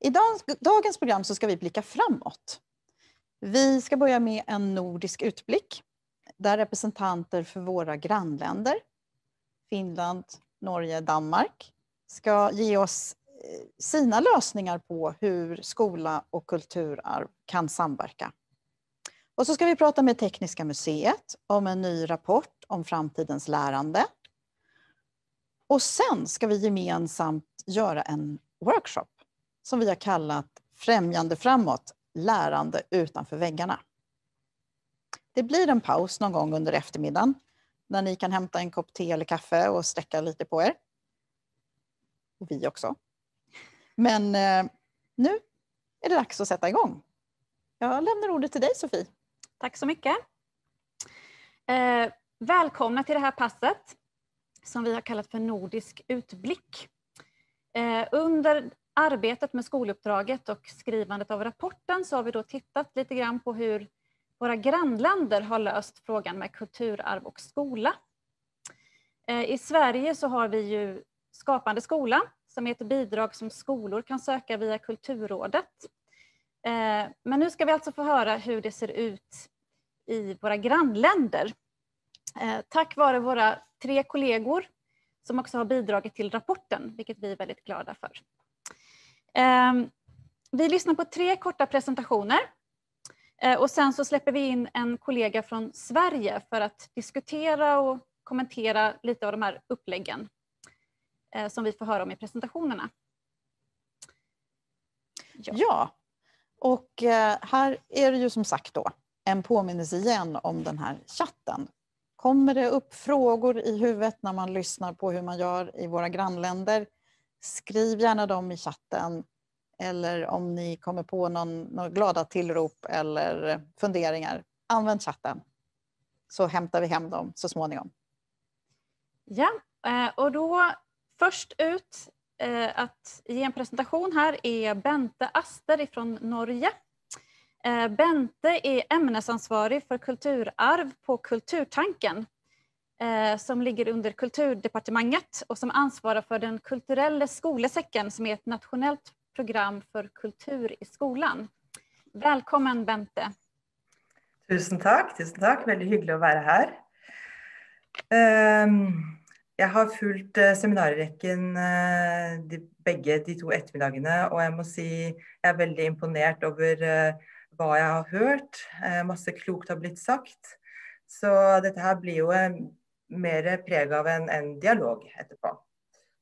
I dagens program så ska vi blicka framåt. Vi ska börja med en nordisk utblick där representanter för våra grannländer, Finland, Norge, Danmark, ska ge oss eh, sina lösningar på hur skola och kulturarv kan samverka. Och så ska vi prata med Tekniska museet om en ny rapport om framtidens lärande. Och sen ska vi gemensamt göra en workshop som vi har kallat Främjande framåt, lärande utanför väggarna. Det blir en paus någon gång under eftermiddagen när ni kan hämta en kopp te eller kaffe och sträcka lite på er. Och vi också. Men eh, nu är det dags att sätta igång. Jag lämnar ordet till dig Sofie. Tack så mycket. Eh, välkomna till det här passet som vi har kallat för Nordisk utblick. Eh, under arbetet med skoluppdraget och skrivandet av rapporten så har vi då tittat lite grann på hur våra grannländer har löst frågan med kulturarv och skola. Eh, I Sverige så har vi ju Skapande skola som är ett bidrag som skolor kan söka via Kulturrådet. Eh, men nu ska vi alltså få höra hur det ser ut i våra grannländer. Eh, tack vare våra tre kollegor som också har bidragit till rapporten, vilket vi är väldigt glada för. Ehm, vi lyssnar på tre korta presentationer Eh, och sen så släpper vi in en kollega från Sverige för att diskutera och kommentera lite av de här uppläggen eh, som vi får höra om i presentationerna. Ja, ja. och eh, här är det ju som sagt då en påminnelse igen om den här chatten. Kommer det upp frågor i huvudet när man lyssnar på hur man gör i våra grannländer? Skriv gärna dem i chatten eller om ni kommer på någon, några glada tillrop eller funderingar, använd chatten så hämtar vi hem dem så småningom. Ja, eh, och då först ut eh, att ge en presentation här är Bente Aster från Norge. Eh, Bente är ämnesansvarig för kulturarv på Kulturtanken Eh, som ligger under Kulturdepartementet och som ansvarar för den kulturella skolesäcken som är ett nationellt program för kultur i skolan. Välkommen Bente. Tusen tack, tusen tack. Väldigt hyggligt att vara här. Ehm, jag har följt eh, seminarieräcken eh, de, bägge de två eftermiddagarna och jag måste säga jag är väldigt imponerad över vad jag har hört. Massa klokt har blivit sagt. Så detta här blir ju mer präglat av en, en dialog efterpå.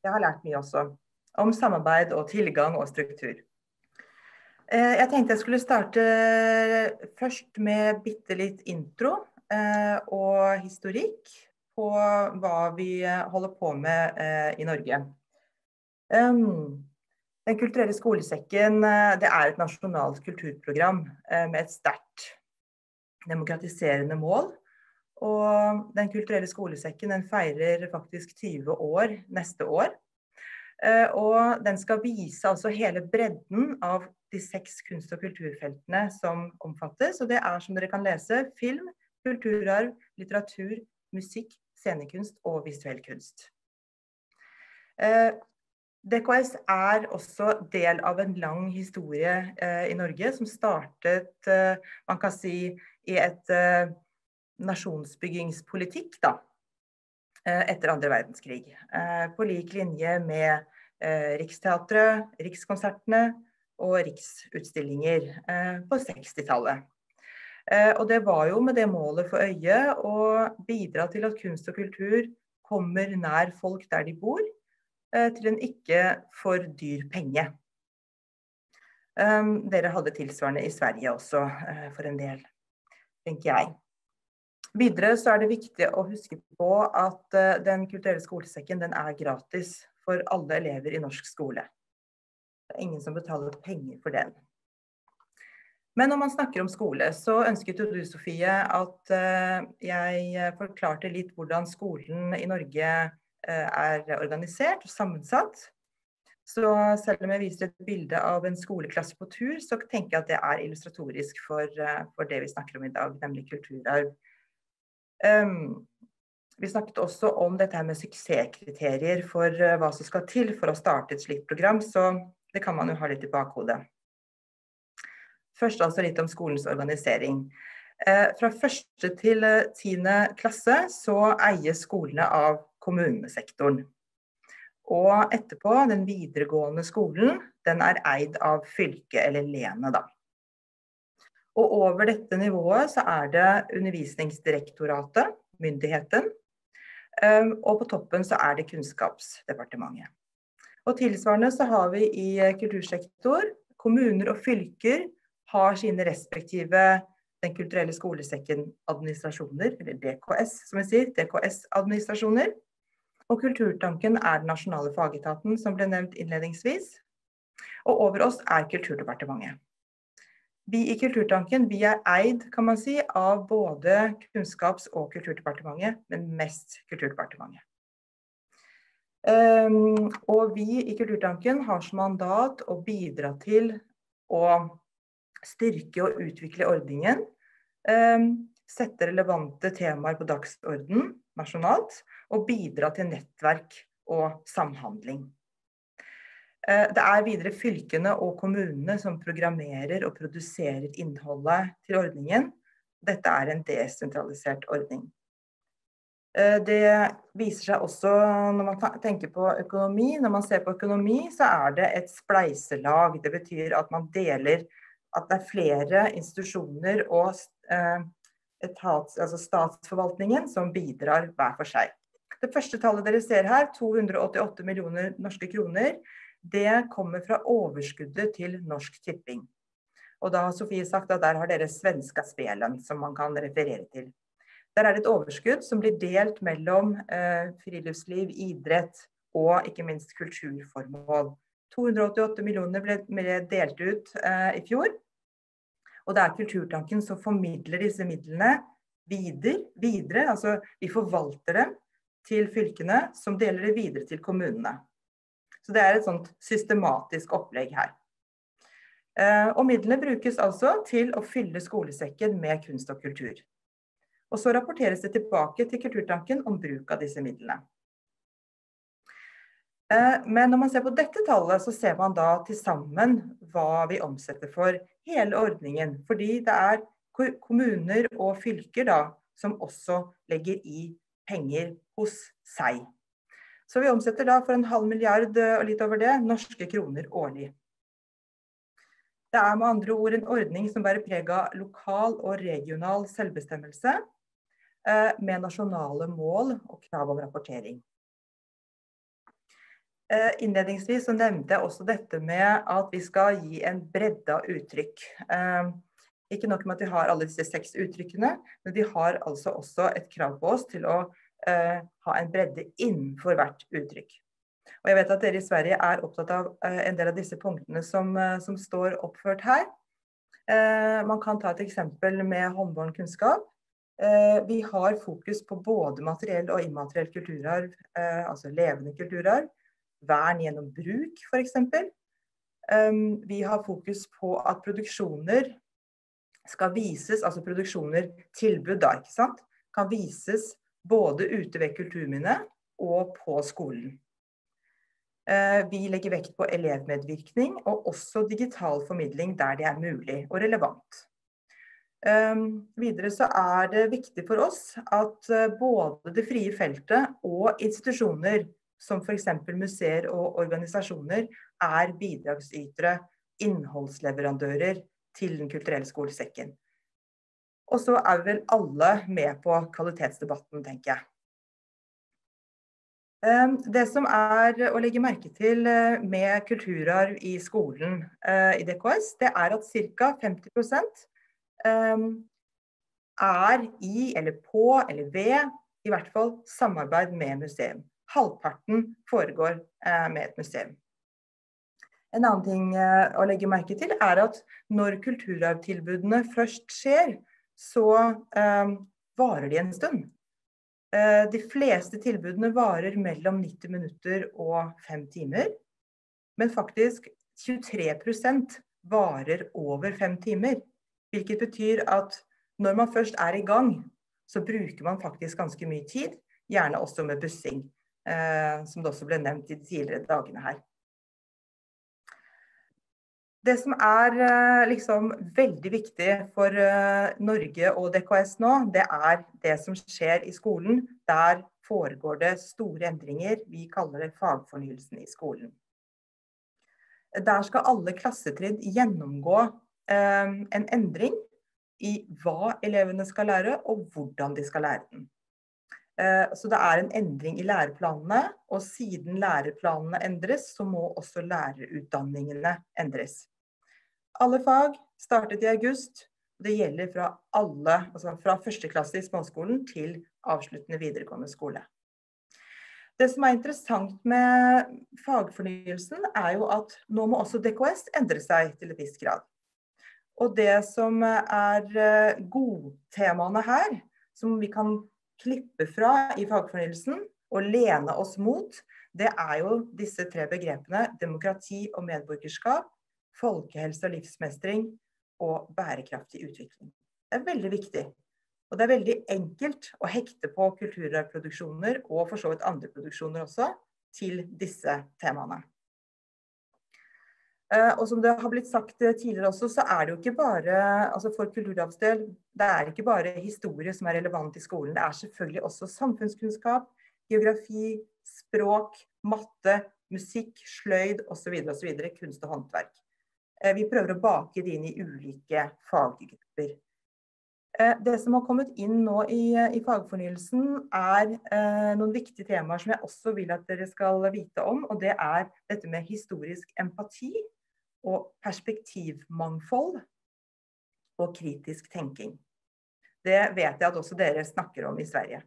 Jag har lärt mig också om samarbete och tillgång och struktur. Eh, jag tänkte jag skulle starta eh, först med bitte lite intro eh, och historik på vad vi eh, håller på med eh, i Norge. Ehm, Den kulturella skolsäcken eh, det är ett nationellt kulturprogram med ett starkt demokratiserande mål. Og den kulturella skolesekken den firar faktiskt 20 år nästa år. Eh, og den skal vise altså hele bredden av de seks kunst- og kulturfeltene som omfattes. Og det er, som dere kan lese, film, kulturarv, litteratur, musikk, scenekunst og visuell kunst. Eh, DKS er også del av en lang historie eh, i Norge som startet man kan si, i et nasjonsbyggingspolitikk da, etter eh, andre verdenskrig. Eh, på lik linje med eh, Riksteatret, Rikskonsertene og Riksutstillinger på 60-tallet. Og det var jo med det målet for øye å bidra til at kunst og kultur kommer nær folk der de bor, til en ikke for dyr penge. Dere hadde tilsvarende i Sverige også for en del, tenker jeg. Videre så er det viktig å huske på at eh, den kulturelle skolesekken den er gratis for alle elever i norsk skole. Det er ingen som betaler penger for den. Men når man snakker om skole, så ønsket jo du, Sofie, at eh, jeg eh, forklarte litt hvordan skolen i Norge er organisert og sammensatt. Så selv om jeg viser et bilde av en skoleklasse på tur, så tenker jeg at det er illustratorisk for, for det vi snakker om i dag, nemlig kulturarv. Um, vi snakket också om dette med suksesskriterier for eh, hva som skal til for å starte et slikt program. Så Det kan man jo ha litt i bakhodet. Først altså litt om skolens organisering. Eh, fra første til eh, tiende klasse så eies skolene av kommunesektoren. Og etterpå, den videregående skolen, den er eid av fylket eller lenet, da. Og over dette nivået så er det Undervisningsdirektoratet, myndigheten. Og på toppen så er det Kunnskapsdepartementet. Og tilsvarende så har vi i kultursektor kommuner og fylker har sine respektive Den kulturelle skolesekken administrasjoner, eller DKS som vi sier, DKS-administrasjoner. Og Kulturtanken er den nasjonale fagetaten som ble nevnt innledningsvis. Og over oss er Kulturdepartementet. Vi i Kulturtanken vi er eid kan man si, av både Kunnskaps- og Kulturdepartementet, men mest Kulturdepartementet. Um, og vi i Kulturtanken har som mandat å bidra til å styrke og utvikle ordningen. um, sette relevante temaer på dagsorden nasjonalt, og bidra til nettverk og samhandling. Eh, det er videre fylkene og kommunene som programmerer og produserer innholdet til ordningen. Dette er en desentralisert ordning. Eh, det viser seg også når man tenker på økonomi. Når man ser på økonomi, så er det et spleiselag. Det betyr at man deler at det er flere institusjoner og eh, etats, altså statsforvaltningen som bidrar hver for seg. Det første tallet dere ser her, 288 millioner norske kroner, det kommer fra overskuddet til Norsk Tipping. Og da har Sofie sagt at der har dere svenska spelen som man kan referere til. Der er det et overskudd som blir delt mellom eh, friluftsliv, idrett og ikke minst kulturformål. 288 millioner ble, ble delt ut eh, i fjor. Og det er Kulturtanken som formidler disse midlene videre, videre. Altså vi forvalter dem til fylkene, som deler det videre til kommunene. Så det er et sånt systematisk opplegg her. Eh, och og midlene brukes altså til å fylle skolesekken med kunst og kultur. Og så rapporteres det tilbake til Kulturtanken om bruk av disse midlene. Eh, men når man ser på dette tallet, så ser man da til sammen hva vi omsetter for hele ordningen. Fordi det er kommuner og fylker da som også legger i penger hos seg. Så vi omsetter da for en halv milliard och og litt over det norske kroner årlig. Det er med andre ord en ordning som bærer preg av lokal og regional selvbestemmelse, eh, med nasjonale mål og krav om rapportering. Inledningsvis innledningsvis så nevnte jeg også dette med at vi skal gi en bredde av uttrykk. nog ikke nok med at vi har alle disse seks uttrykkene, men vi har altså også et krav på oss til å eh, ha en bredde innenfor hvert uttrykk. Og jeg vet at dere i Sverige er opptatt av eh, en del av disse punktene som, eh, som står oppført her. Eh, man kan ta et eksempel med håndbåren kunnskap. Vi har fokus på både materiell og immateriell kulturarv, altså levende kulturarv vern gjennom bruk, f.eks. Um, vi har fokus på at produksjoner skal vises, altså produksjoner, tilbud da, ikke sant, kan vises både ute ved kulturminnet og på skolen. Eh, vi legger vekt på elevmedvirkning og også digital formidling der det er mulig og relevant. Eh, videre så er det viktig for oss at eh, både det frie feltet og institusjoner som f.eks. museer og organisasjoner, er bidragsytere, innholdsleverandører til Den kulturelle skolesekken. Och så är vi alla med på kvalitetsdebatten, tänker jag. Ehm, det som är att lägga märke till eh, med kulturarv i skolan eh, i DKS, det är att cirka 50 procent ehm, - är i eller på eller ved i hvert fall samarbete med museum. Halvparten föregår eh, med ett museum. En annen ting att å legge merke til er at når kulturarvtilbudene først skjer, så eh, varer de en stund. Eh, de fleste tilbudene varer mellom 90 minutter og 5 timer. Men faktisk 23% varer over 5 timer. Hvilket betyr at når man først er i gang, så bruker man faktisk ganske mye tid. Gjerne også med bussing. Eh, som det også ble nevnt i de tidligere dagene her. Det som är eh, liksom väldigt viktigt för eh, Norge och DKS nu, det är det som sker i skolan. Där foregår det stora ändringar. Vi kallar det fagfornyelsen i skolan. Där ska alla klassetrinn genomgå eh, en ändring i vad eleverna ska lära och hur de ska lära. den. Eh, så det er en endring i læreplanene, og siden læreplanene endres, så må også lærerutdanningene endres. Alle fag startet i august. Det gjelder fra alle, altså fra første klasse i småskolen til avsluttende videregående skole. Det som er interessant med fagfornyelsen, er jo at nå må også DKS endre seg til en viss grad. Og det som er eh, godtemaene her, som vi kan klippe fra i fagfornyelsen og lene oss mot, det er jo disse tre begrepene demokrati og medborgerskap, folkehelse og livsmestring og bærekraftig utvikling. Det er veldig viktig. Og det er veldig enkelt å hekte på kulturarvproduksjoner, og for så vidt andre produksjoner også, til disse temaene. Eh, og som det har blitt sagt eh, tidligere også, så er det jo ikke bare altså for kulturarvsdel, det er ikke bare historie som er relevant i skolen. Det er selvfølgelig også samfunnskunnskap, geografi, språk, matte, musikk, sløyd osv. osv. Kunst og håndverk. Eh, vi prøver å bake det inn i ulike faggrupper. Det som har kommet inn nå i, i fagfornyelsen, er eh, noen viktige temaer som jeg også vil at dere skal vite om. Og det er dette med historisk empati och perspektivmångfald och kritisk tänkning. Det vet jag att också dere snakker om i Sverige.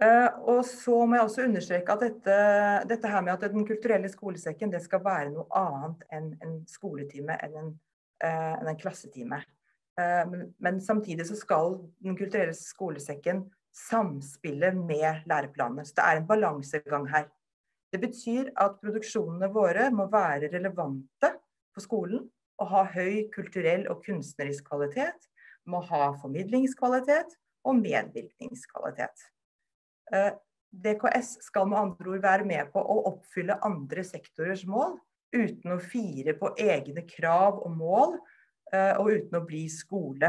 Eh, och så må jag också understreke att detta, detta här med att Den kulturella skolesekken det skal være noe annet enn en skoletime, eller en, eh, uh, en, en klassetime. Eh, men, men, samtidigt så skal Den kulturella skolesekken samspille med læreplanene. Så det är en balansegang här. Det betyr at produksjonene våre må være relevante på skolen og ha høy kulturell og kunstnerisk kvalitet. Må ha formidlingskvalitet og medvirkningskvalitet. Eh, DKS skal med andre ord være med på å oppfylle andre sektorers mål, uten å fire på egne krav og mål, Och og uten å bli skole.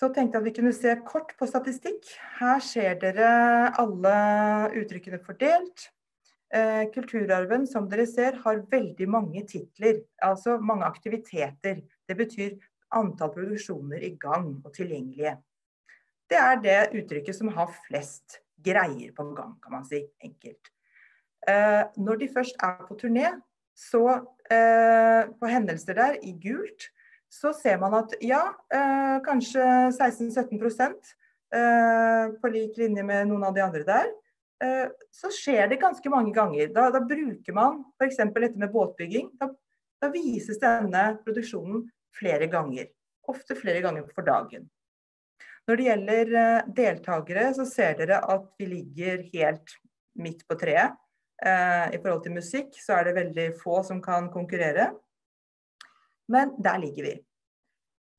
Så tänkte jag att vi kunde se kort på statistik. Här ser dere alla uttrycken fordelt. Eh, kulturarven, som dere ser, har väldigt många titlar. Alltså många aktiviteter. Det betyder antal produktioner i och tillgängliga. det är det uttrycket som har flest grejer på gång, kan man säga. Enkelt. Eh, de först är på turné, så eh, på händelser där i gult, så ser man at ja, eh, kanskje 16-17 eh, på lik linje med noen av de andre der. Eh, så skjer det ganske mange ganger. Da, da bruker man f.eks. dette med båtbygging. Da, da vises denne produksjonen flere ganger. Ofte flere ganger for dagen. Når det gjelder eh, deltakere, så ser dere at vi ligger helt midt på treet. Eh, I forhold til musikk så er det veldig få som kan konkurrere. Men där ligger vi.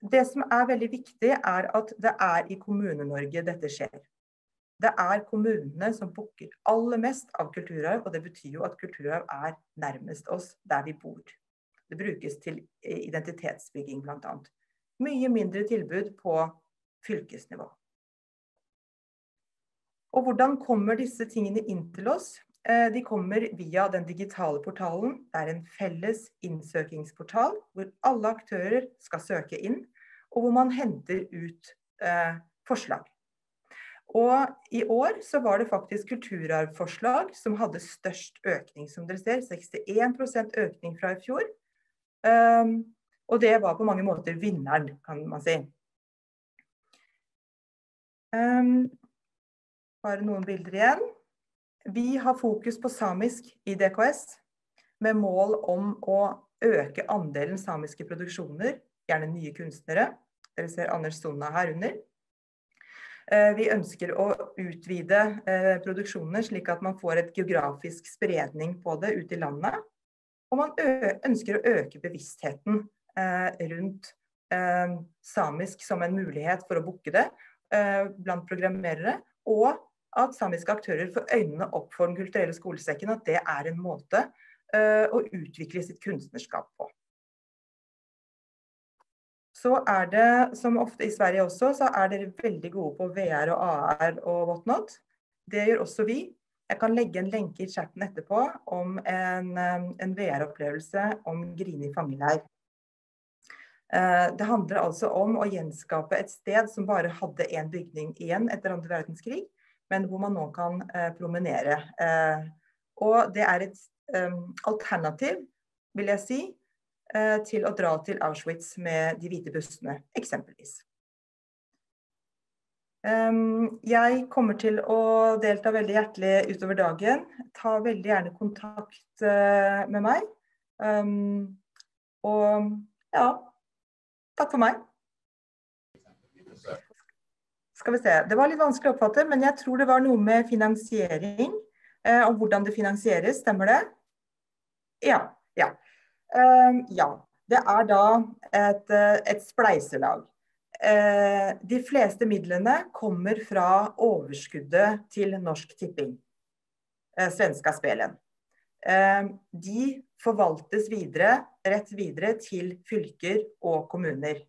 Det som är väldigt viktigt är att det är i Kommune-Norge detta sker. Det är kommunerna som bokar allra mest av kulturarv, Och det betyder ju att kulturarv är närmast oss där vi bor. Det brukas till identitetsbygging annat. Mycket mindre tillbud på fylkesnivå. Och hur kommer dessa tingene in till oss? Eh, de kommer via den digitale portalen. Det er en felles innsøkingsportal hvor alle aktører skal søke inn, og hvor man henter ut eh, forslag. Og i år så var det faktisk kulturarvforslag som hadde størst økning, som dere ser. 61 økning fra i fjor. Um, og det var på mange måter vinneren, kan man si. Um, bare noen bilder igjen. Vi har fokus på samisk i DKS, med mål om att öka andelen samiska produktioner. Gärna nya kunstnere. Ni ser Anders Sonna här under. Eh, vi önskar att utvida eh, produktionen så att man får ett geografisk spridning på det ute i landet. Och man önskar att öka bevisstheten eh, runt samisk som en möjlighet för att boka det, bland programmerare och at samiske aktører får øynene opp for Den kulturelle skolesekken, at det er en måte eh, å utvikle sitt kunstnerskap på. Så er det, som ofte i Sverige også, så er dere veldig gode på VR og AR og whatnot. Det gjør også vi. Jeg kan legge en lenke i chatten etterpå om en, eh, en VR-opplevelse om Grini fangeleir. Eh, det handler altså om å gjenskape et sted som bare hadde én bygning igjen etter andre verdenskrig, men hvor man nå kan eh, promenere. Eh, og det er et eh, alternativ, vil jeg si, til å dra til Auschwitz med de hvite bussene, eksempelvis. Jeg kommer til å delta veldig hjertelig utover dagen. Ta veldig gjerne kontakt med meg. Og ja, takk for meg. Skal vi se, det var litt vanskelig å oppfatte, men jeg tror det var noe med finansiering, eh, og hvordan det finansieres, stemmer det? Ja, ja. Ehm, ja, det er da et, eh, et spleiselag. Eh, de fleste midlene kommer fra overskuddet til Norsk Tipping, Svenska Spelen. Ehm, de forvaltes videre, rett videre til fylker og kommuner.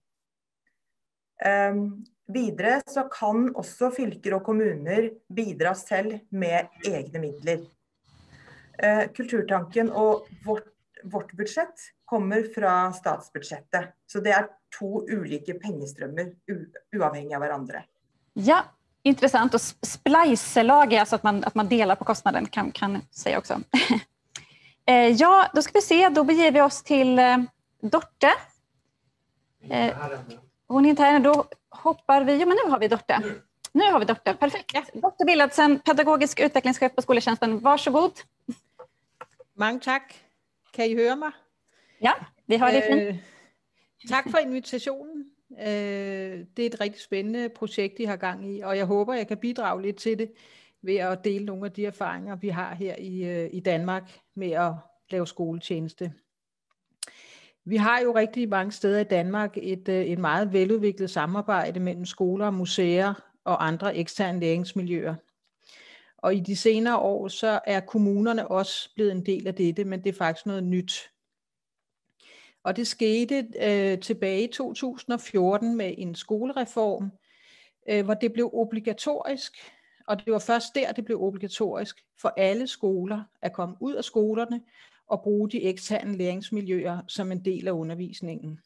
Ehm, Videre så kan også fylker og kommuner bidra selv med egne midler. Kulturtanken og vårt, vårt budsjett kommer fra statsbudsjettet, så det er to ulike pengestrømmer uavhengig av hverandre. Ja, intressant. Och splicelag är alltså att man, att man delar på kostnaden kan, kan säga också. ja, då ska vi se, då beger vi oss till Dorte. Hon är inte här, då hoppar vi, ja men nu har vi Dorte. Nu har vi Dorte, perfekt. Dorte Willadsen, pedagogisk utvecklingschef på Skoletjänsten, varsågod. Mange tak. Kan I høre mig? Ja, vi det fint. Øh, tak for invitationen. Øh, det er et rigtig spændende projekt, I har gang i, og jeg håber, jeg kan bidrage lidt til det ved at dele nogle af de erfaringer, vi har her i, i Danmark med at lave skoletjeneste. Vi har jo rigtig mange steder i Danmark et, øh, et meget veludviklet samarbejde mellem skoler museer og andre eksterne læringsmiljøer. Og i de senere år, så er kommunerne også blevet en del af dette, men det er faktisk noget nyt. Og det skete øh, tilbage i 2014 med en skolereform, øh, hvor det blev obligatorisk, og det var først der, det blev obligatorisk for alle skoler at komme ud af skolerne og bruge de eksterne læringsmiljøer som en del af undervisningen.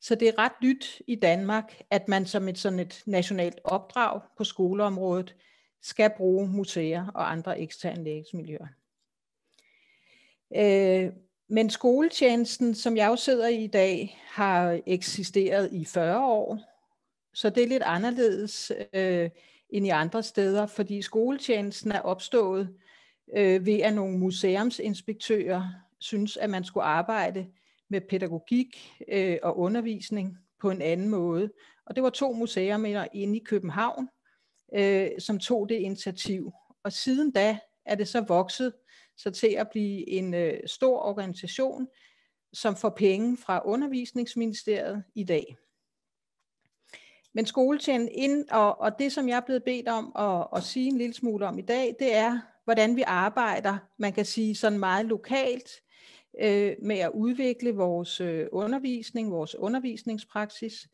Så det er ret nyt i Danmark, at man som et sådan et nationalt opdrag på skoleområdet skal bruge museer og andre eksterne læringsmiljøer. Øh, men skoletjenesten, som jeg jo sidder i i dag, har eksisteret i 40 år. Så det er lidt anderledes øh, end i andre steder, fordi skoletjenesten er opstået øh, ved, at nogle museumsinspektører synes, at man skulle arbejde med pædagogik øh, og undervisning på en anden måde. Og det var to museer inde i København, øh, som tog det initiativ. Og siden da er det så vokset så til at blive en øh, stor organisation, som får penge fra undervisningsministeriet i dag. Men skoletjenesten ind, og, og det som jeg er blevet bedt om at, at sige en lille smule om i dag, det er, hvordan vi arbejder, man kan sige sådan meget lokalt, øh, med at udvikle vores øh, undervisning, vores undervisningspraksis,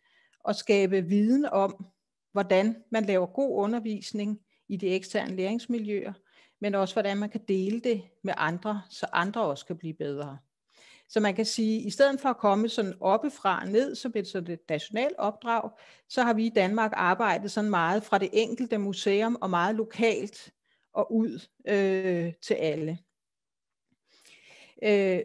og skabe viden om, hvordan man laver god undervisning i de eksterne læringsmiljøer, men også hvordan man kan dele det med andre, så andre også kan blive bedre. Så man kan sige, at i stedet for at komme sådan oppefra ned som et sådan et nationalt opdrag, så har vi i Danmark arbejdet sådan meget fra det enkelte museum og meget lokalt og ud øh, til alle. Øh,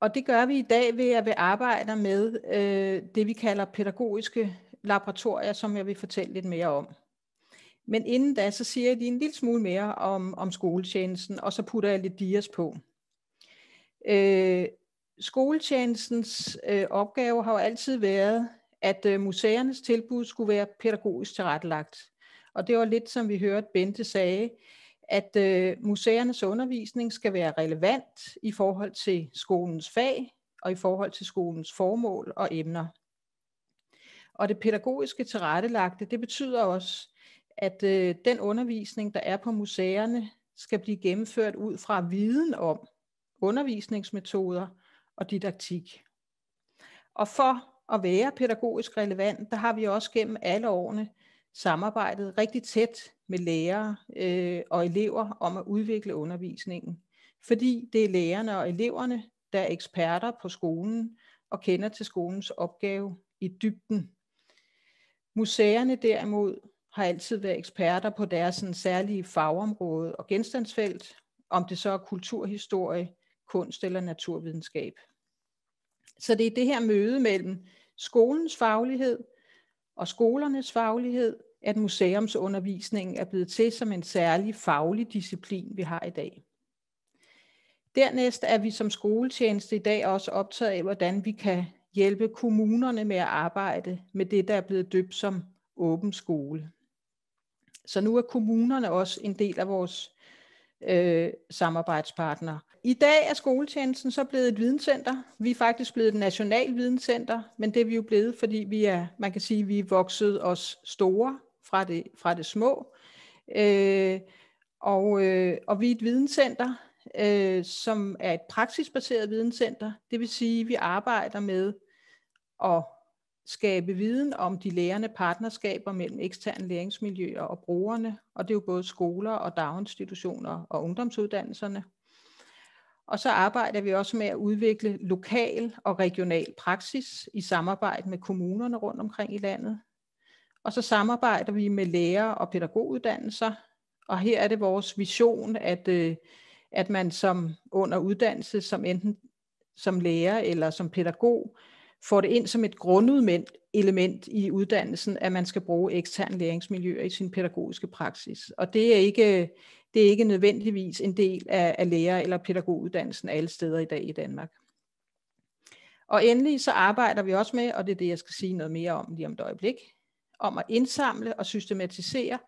og det gør vi i dag ved at vi arbejder med øh, det vi kalder pædagogiske laboratorier, som jeg vil fortælle lidt mere om. Men inden da, så siger jeg lige en lille smule mere om, om skoletjenesten, og så putter jeg lidt dias på. Øh, skoletjenestens øh, opgave har jo altid været, at øh, museernes tilbud skulle være pædagogisk tilrettelagt. Og det var lidt som vi hørte Bente sagde, at øh, museernes undervisning skal være relevant i forhold til skolens fag og i forhold til skolens formål og emner. Og det pædagogiske tilrettelagte, det betyder også, at øh, den undervisning, der er på museerne, skal blive gennemført ud fra viden om, undervisningsmetoder og didaktik. Og for at være pædagogisk relevant, der har vi også gennem alle årene samarbejdet rigtig tæt med lærere øh, og elever om at udvikle undervisningen. Fordi det er lærerne og eleverne, der er eksperter på skolen og kender til skolens opgave i dybden. Museerne derimod har altid været eksperter på deres sådan, særlige fagområde og genstandsfelt, om det så er kulturhistorie, kunst eller naturvidenskab. Så det er det her møde mellem skolens faglighed og skolernes faglighed, at museumsundervisningen er blevet til som en særlig faglig disciplin, vi har i dag. Dernæst er vi som skoletjeneste i dag også optaget af, hvordan vi kan hjælpe kommunerne med at arbejde med det, der er blevet døbt som åben skole. Så nu er kommunerne også en del af vores øh, samarbejdspartnere. I dag er skoletjenesten så blevet et videnscenter. Vi er faktisk blevet et nationalt videnscenter, men det er vi jo blevet, fordi vi er, man kan sige, vi er vokset os store fra det, fra det små. Øh, og, øh, og vi er et videnscenter, øh, som er et praksisbaseret videnscenter. Det vil sige, at vi arbejder med at skabe viden om de lærende partnerskaber mellem eksterne læringsmiljøer og brugerne, og det er jo både skoler og daginstitutioner og ungdomsuddannelserne. Og så arbejder vi også med at udvikle lokal og regional praksis i samarbejde med kommunerne rundt omkring i landet. Og så samarbejder vi med lærer- og pædagoguddannelser, og her er det vores vision, at, øh, at man som under uddannelse, som enten som lærer eller som pædagog, får det ind som et grundelement i uddannelsen, at man skal bruge eksterne læringsmiljøer i sin pædagogiske praksis. Og det er ikke, det er ikke nødvendigvis en del af, af lærer- eller pædagoguddannelsen alle steder i dag i Danmark. Og endelig så arbejder vi også med, og det er det, jeg skal sige noget mere om lige om et øjeblik, om at indsamle og systematisere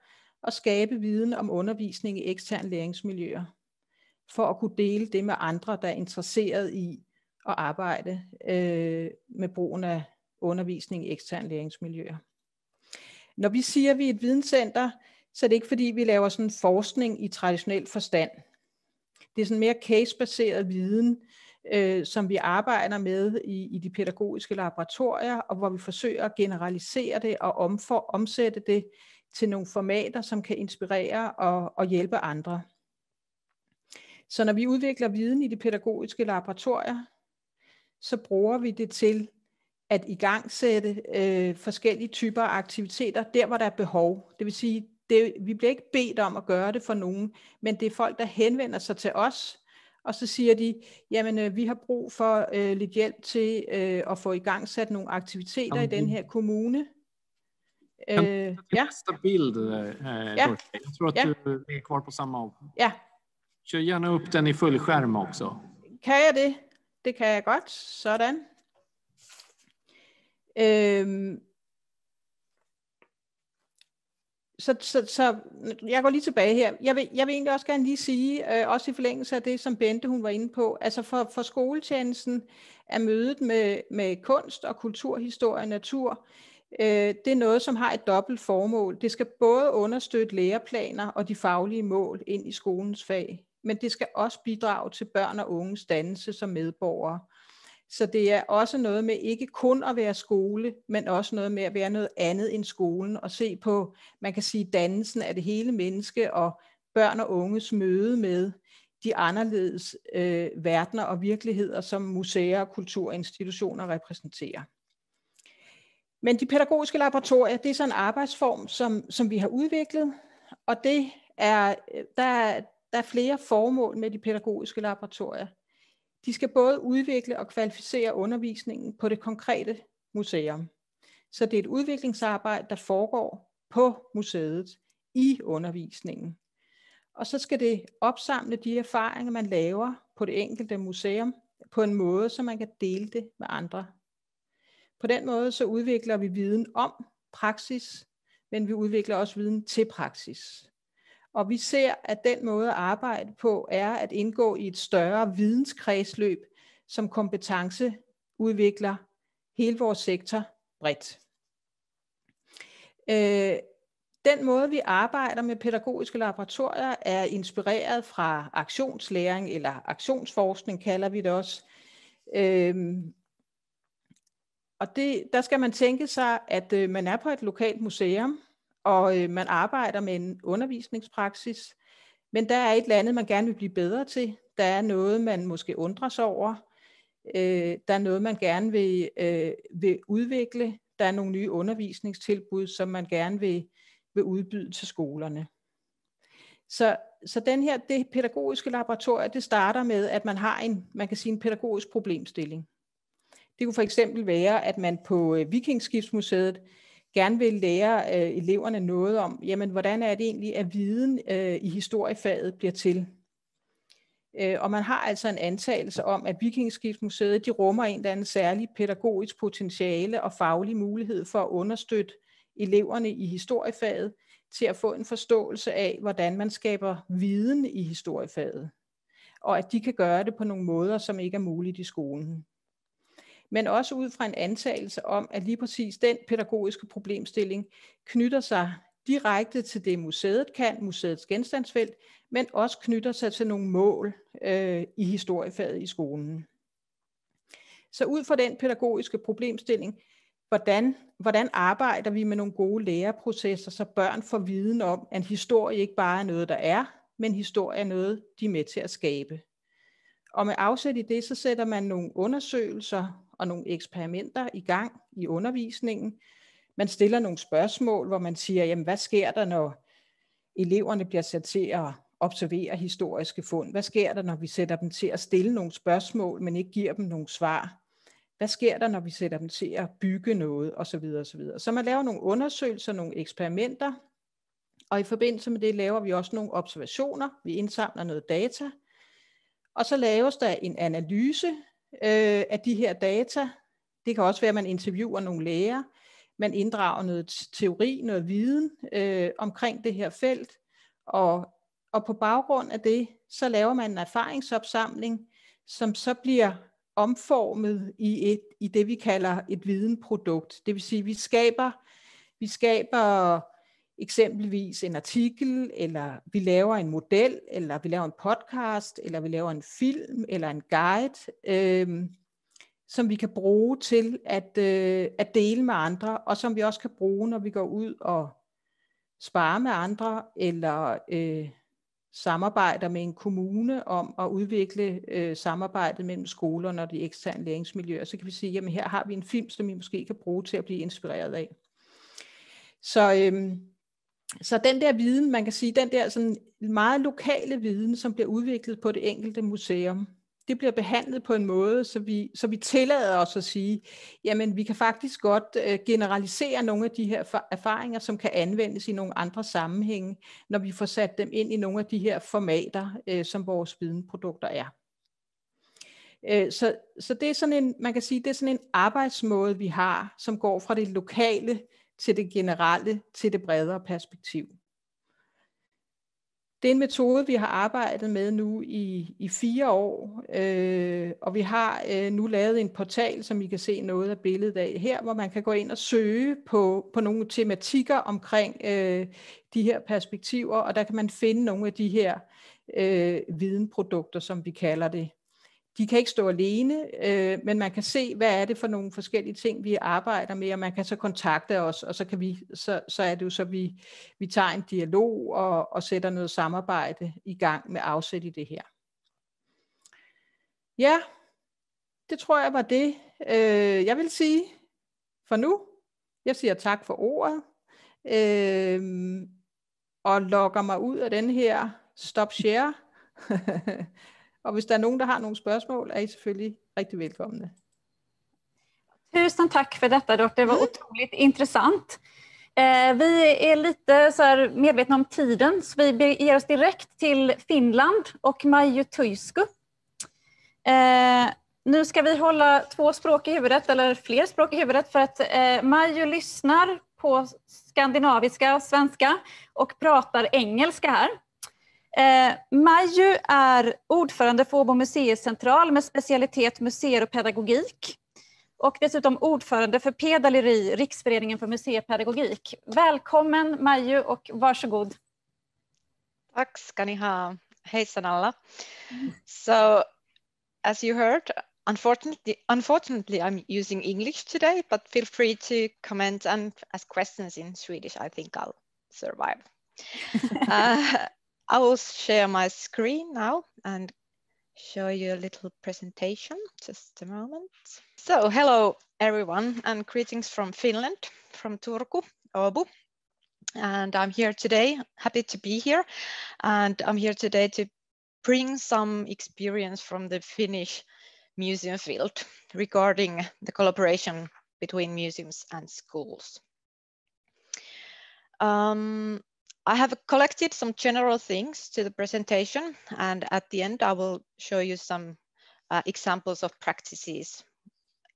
og skabe viden om undervisning i eksterne læringsmiljøer, for at kunne dele det med andre, der er interesseret i at arbejde øh, med brugen af undervisning i eksterne læringsmiljøer. Når vi siger, at vi er et videnscenter, så er det ikke fordi, vi laver sådan forskning i traditionel forstand. Det er sådan mere casebaseret viden, øh, som vi arbejder med i, i de pædagogiske laboratorier, og hvor vi forsøger at generalisere det og omfor, omsætte det til nogle formater, som kan inspirere og, og hjælpe andre. Så når vi udvikler viden i de pædagogiske laboratorier, så bruger vi det til at igangsætte øh, forskellige typer af aktiviteter, der hvor der er behov. Det vil sige, det, vi bliver ikke bedt om at gøre det for nogen, men det er folk, der henvender sig til os, og så siger de, jamen øh, vi har brug for øh, lidt hjælp til øh, at få i gang sat nogle aktiviteter i den her kommune. Kan øh, ja. nästa bild, eh, ja. Jag tror att ja. du är kvar på samma. Ja. Kör gärna upp den i full skärm också. Kan jeg det? Det kan jeg godt. Sådan. Øhm, så, så, så jeg går lige tilbage her. Jeg vil, jeg vil egentlig også gerne lige sige, øh, også i forlængelse af det, som Bente hun var inde på, altså for, for skoletjenesten er mødet med, med kunst og kulturhistorie og natur, øh, det er noget, som har et dobbelt formål. Det skal både understøtte læreplaner og de faglige mål ind i skolens fag, men det skal også bidrage til børn og unges dannelse som medborgere. Så det er også noget med ikke kun at være skole, men også noget med at være noget andet end skolen og se på, man kan sige, dannelsen af det hele menneske og børn og unges møde med de anderledes øh, verdener og virkeligheder, som museer og kulturinstitutioner repræsenterer. Men de pædagogiske laboratorier, det er så en arbejdsform, som, som vi har udviklet, og det er, øh, der, der er flere formål med de pædagogiske laboratorier. De skal både udvikle og kvalificere undervisningen på det konkrete museum. Så det er et udviklingsarbejde, der foregår på museet i undervisningen. Og så skal det opsamle de erfaringer, man laver på det enkelte museum på en måde, så man kan dele det med andre. På den måde så udvikler vi viden om praksis, men vi udvikler også viden til praksis. Og vi ser, at den måde at arbejde på er at indgå i et større videnskredsløb, som kompetence udvikler hele vores sektor bredt. Øh, den måde, vi arbejder med pædagogiske laboratorier, er inspireret fra aktionslæring eller aktionsforskning, kalder vi det også. Øhm, og det, der skal man tænke sig, at øh, man er på et lokalt museum, og øh, man arbejder med en undervisningspraksis, men der er et eller andet, man gerne vil blive bedre til. Der er noget, man måske undrer sig over. Øh, der er noget, man gerne vil, øh, vil udvikle. Der er nogle nye undervisningstilbud, som man gerne vil, vil udbyde til skolerne. Så, så den her, det pædagogiske laboratorium, det starter med, at man har en, man kan sige, en pædagogisk problemstilling. Det kunne for eksempel være, at man på øh, Vikingskibsmuseet gerne vil lære øh, eleverne noget om, jamen, hvordan er det egentlig, at viden øh, i historiefaget bliver til. Øh, og man har altså en antagelse om, at Vikingskibsmuseet de rummer en eller anden særlig pædagogisk potentiale og faglig mulighed for at understøtte eleverne i historiefaget til at få en forståelse af, hvordan man skaber viden i historiefaget. Og at de kan gøre det på nogle måder, som ikke er muligt i skolen men også ud fra en antagelse om, at lige præcis den pædagogiske problemstilling knytter sig direkte til det museet kan, museets genstandsfelt, men også knytter sig til nogle mål øh, i historiefaget i skolen. Så ud fra den pædagogiske problemstilling, hvordan, hvordan arbejder vi med nogle gode læreprocesser, så børn får viden om, at historie ikke bare er noget, der er, men historie er noget, de er med til at skabe. Og med afsæt i det, så sætter man nogle undersøgelser og nogle eksperimenter i gang i undervisningen. Man stiller nogle spørgsmål, hvor man siger, jamen hvad sker der, når eleverne bliver sat til at observere historiske fund? Hvad sker der, når vi sætter dem til at stille nogle spørgsmål, men ikke giver dem nogle svar? Hvad sker der, når vi sætter dem til at bygge noget, osv. osv. Så man laver nogle undersøgelser, nogle eksperimenter, og i forbindelse med det laver vi også nogle observationer. Vi indsamler noget data, og så laves der en analyse øh, af de her data. Det kan også være, at man interviewer nogle læger, man inddrager noget teori, noget viden øh, omkring det her felt, og, og på baggrund af det, så laver man en erfaringsopsamling, som så bliver omformet i, et, i det, vi kalder et videnprodukt. Det vil sige, at vi skaber, vi skaber eksempelvis en artikel, eller vi laver en model, eller vi laver en podcast, eller vi laver en film, eller en guide, øh, som vi kan bruge til at, øh, at dele med andre, og som vi også kan bruge, når vi går ud og sparer med andre, eller øh, samarbejder med en kommune om at udvikle øh, samarbejdet mellem skolerne og de eksterne læringsmiljøer, så kan vi sige, jamen her har vi en film, som vi måske kan bruge til at blive inspireret af. Så øh, så den der viden, man kan sige, den der sådan meget lokale viden, som bliver udviklet på det enkelte museum, det bliver behandlet på en måde, så vi, så vi tillader os at sige, jamen vi kan faktisk godt øh, generalisere nogle af de her erfaringer, som kan anvendes i nogle andre sammenhænge, når vi får sat dem ind i nogle af de her formater, øh, som vores videnprodukter er. Øh, så, så det er sådan en, man kan sige, det er sådan en arbejdsmåde, vi har, som går fra det lokale til det generelle, til det bredere perspektiv. Det er en metode, vi har arbejdet med nu i, i fire år, øh, og vi har øh, nu lavet en portal, som I kan se noget af billedet af her, hvor man kan gå ind og søge på, på nogle tematikker omkring øh, de her perspektiver, og der kan man finde nogle af de her øh, videnprodukter, som vi kalder det. De kan ikke stå alene, øh, men man kan se, hvad er det for nogle forskellige ting, vi arbejder med, og man kan så kontakte os, og så, kan vi, så, så er det jo så, vi, vi tager en dialog og, og sætter noget samarbejde i gang med afsæt i det her. Ja, det tror jeg var det, øh, jeg vil sige for nu. Jeg siger tak for ordet, øh, og logger mig ud af den her stop share. Og hvis der är någon som har några spørgsmål, är I selvfølgelig rigtig välkomna. Tusen tack för detta Dorte, det var mm. otroligt intressant. Eh, vi är lite så här medvetna om tiden, så vi beger oss direkt till Finland och Maiju Tuisku. Eh, nu ska vi hålla två språk i huvudet, eller fler språk i huvudet, för att eh, Maiju lyssnar på skandinaviska, svenska och pratar engelska här. Eh, Maju är ordförande för Åbo museicentral med specialitet museer och pedagogik. och dessutom ordförande för Pedaleri, Riksföreningen för museipedagogik. Välkommen Maju och varsågod. Tack ska ni ha. Hejsan alla. So, as you heard, unfortunately, unfortunately, I'm using English today, but feel free to comment and ask questions in Swedish. I think I'll survive. uh, I will share my screen now and show you a little presentation. Just a moment. So hello everyone and greetings from Finland, from Turku, Åbo. And I'm here today, happy to be here. And I'm here today to bring some experience from the Finnish museum field regarding the collaboration between museums and schools. Um, I have collected some general things to the presentation and at the end I will show you some uh, examples of practices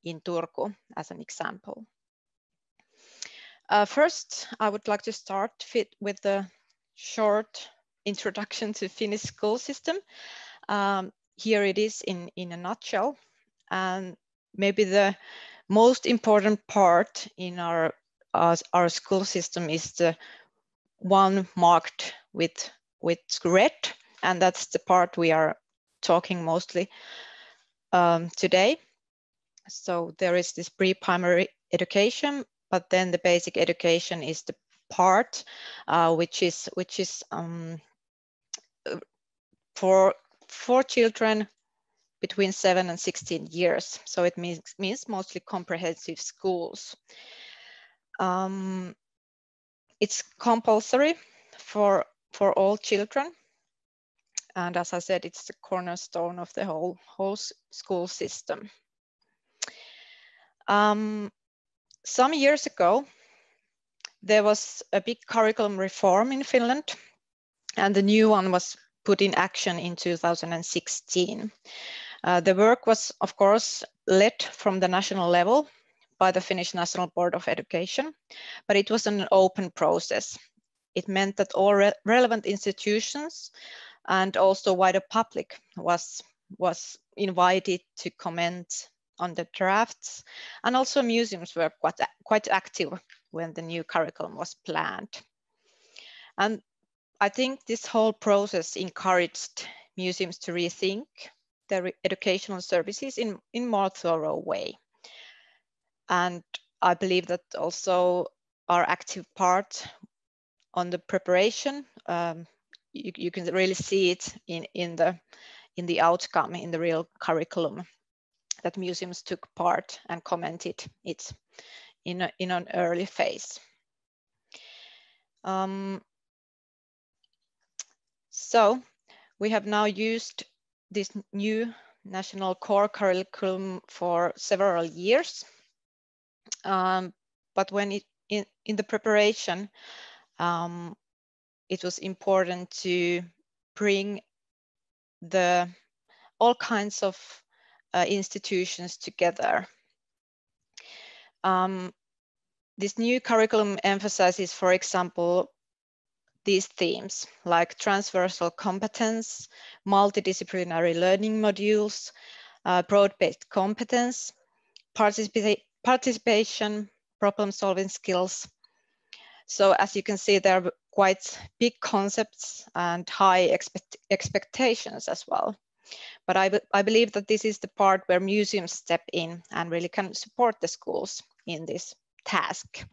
in Turku as an example. Uh, first, I would like to start with a short introduction to Finnish school system. Um, here it is in, in a nutshell. And maybe the most important part in our, uh, our school system is the one marked with, with red, and that's the part we are talking mostly um, today. So there is this pre-primary education, but then the basic education is the part uh, which is which is um, for for children between 7 and 16 years. So it means, means mostly comprehensive schools. Um, it's compulsory for, for all children. And as I said, it's the cornerstone of the whole, whole school system. Um, some years ago, there was a big curriculum reform in Finland, and the new one was put in action in 2016. Uh, the work was, of course, led from the national level by the Finnish National Board of Education, but it was an open process. It meant that all re relevant institutions and also wider public was, was invited to comment on the drafts, and also museums were quite, quite active when the new curriculum was planned. And I think this whole process encouraged museums to rethink their educational services in, in more thorough way. And I believe that also our active part on the preparation, um, you, you, can really see it in, in, the, in the outcome, in the real curriculum that museums took part and commented it in, a, in an early phase. Um, so we have now used this new national core curriculum for several years um, but when it in, in the preparation, um, it was important to bring the all kinds of uh, institutions together. Um, this new curriculum emphasizes, for example, these themes like transversal competence, multidisciplinary learning modules, uh, broad-based competence, participa participation, problem solving skills. So as you can see, there are quite big concepts and high expect expectations as well. But I, I believe that this is the part where museums step in and really can support the schools in this task.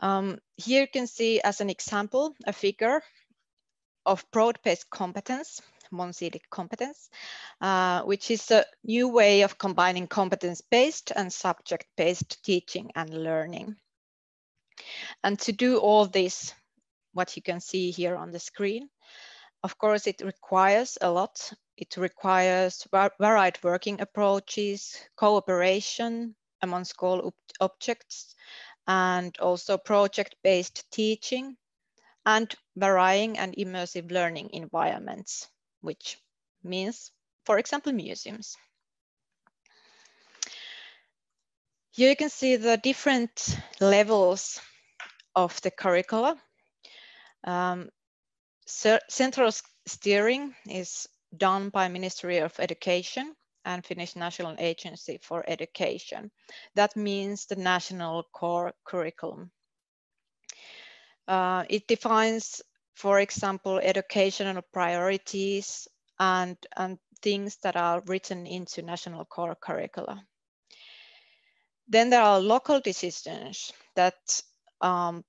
Um, here you can see as an example, a figure of broad-based competence Monsidic competence, uh, which is a new way of combining competence-based and subject-based teaching and learning. And to do all this, what you can see here on the screen, of course, it requires a lot. It requires varied working approaches, cooperation among school objects, and also project-based teaching, and varying and immersive learning environments which means, for example, museums. Here you can see the different levels of the curricula. Um, central steering is done by Ministry of Education and Finnish National Agency for Education. That means the national core curriculum. Uh, it defines, for example, educational priorities and, and things that are written into national core curricula. Then there are local decisions that um,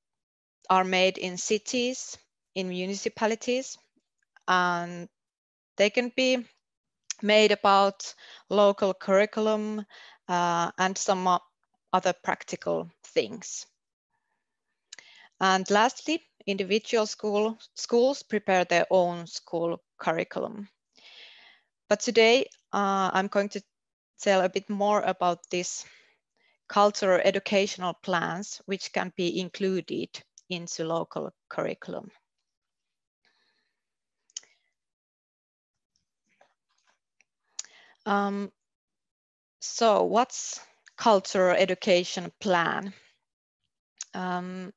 are made in cities, in municipalities, and they can be made about local curriculum uh, and some other practical things. And lastly, individual school, schools prepare their own school curriculum. But today uh, I'm going to tell a bit more about these cultural educational plans, which can be included into local curriculum. Um, so what's cultural education plan? Um,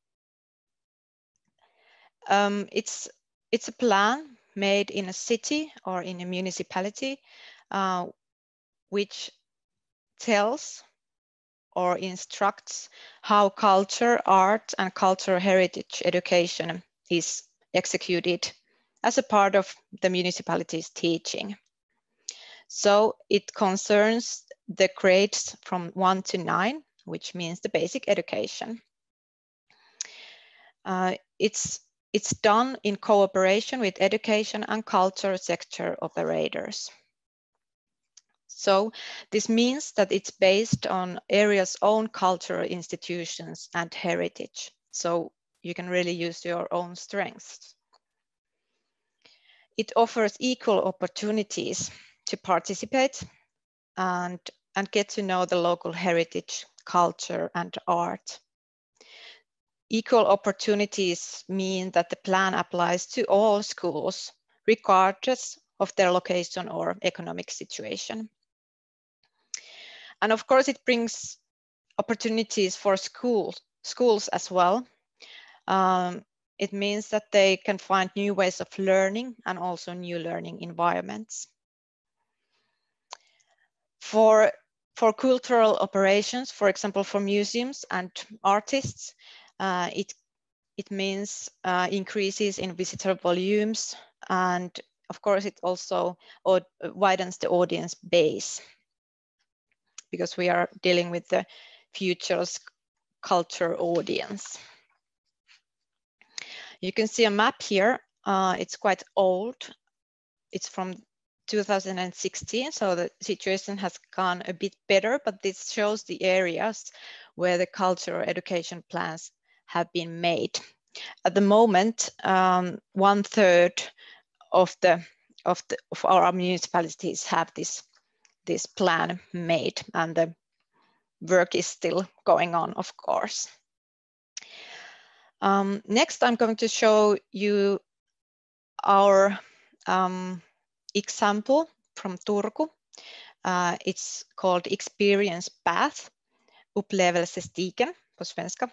um, it's, it's a plan made in a city or in a municipality, uh, which tells or instructs how culture, art, and cultural heritage education is executed as a part of the municipality's teaching. So it concerns the grades from one to nine, which means the basic education. Uh, it's, it's done in cooperation with education and culture sector operators. So this means that it's based on area's own cultural institutions and heritage. So you can really use your own strengths. It offers equal opportunities to participate and, and get to know the local heritage, culture, and art. Equal opportunities mean that the plan applies to all schools, regardless of their location or economic situation. And of course, it brings opportunities for schools, schools as well. Um, it means that they can find new ways of learning and also new learning environments. For, for cultural operations, for example, for museums and artists, uh, it, it means uh, increases in visitor volumes and of course it also widens the audience base because we are dealing with the future's culture audience. You can see a map here. Uh, it's quite old. It's from 2016, so the situation has gone a bit better, but this shows the areas where the cultural education plans have been made. At the moment, um, one third of the of the of our municipalities have this this plan made, and the work is still going on, of course. Um, next, I'm going to show you our um, example from Turku. Uh, it's called Experience Path, Upplevelsestigen på svenska.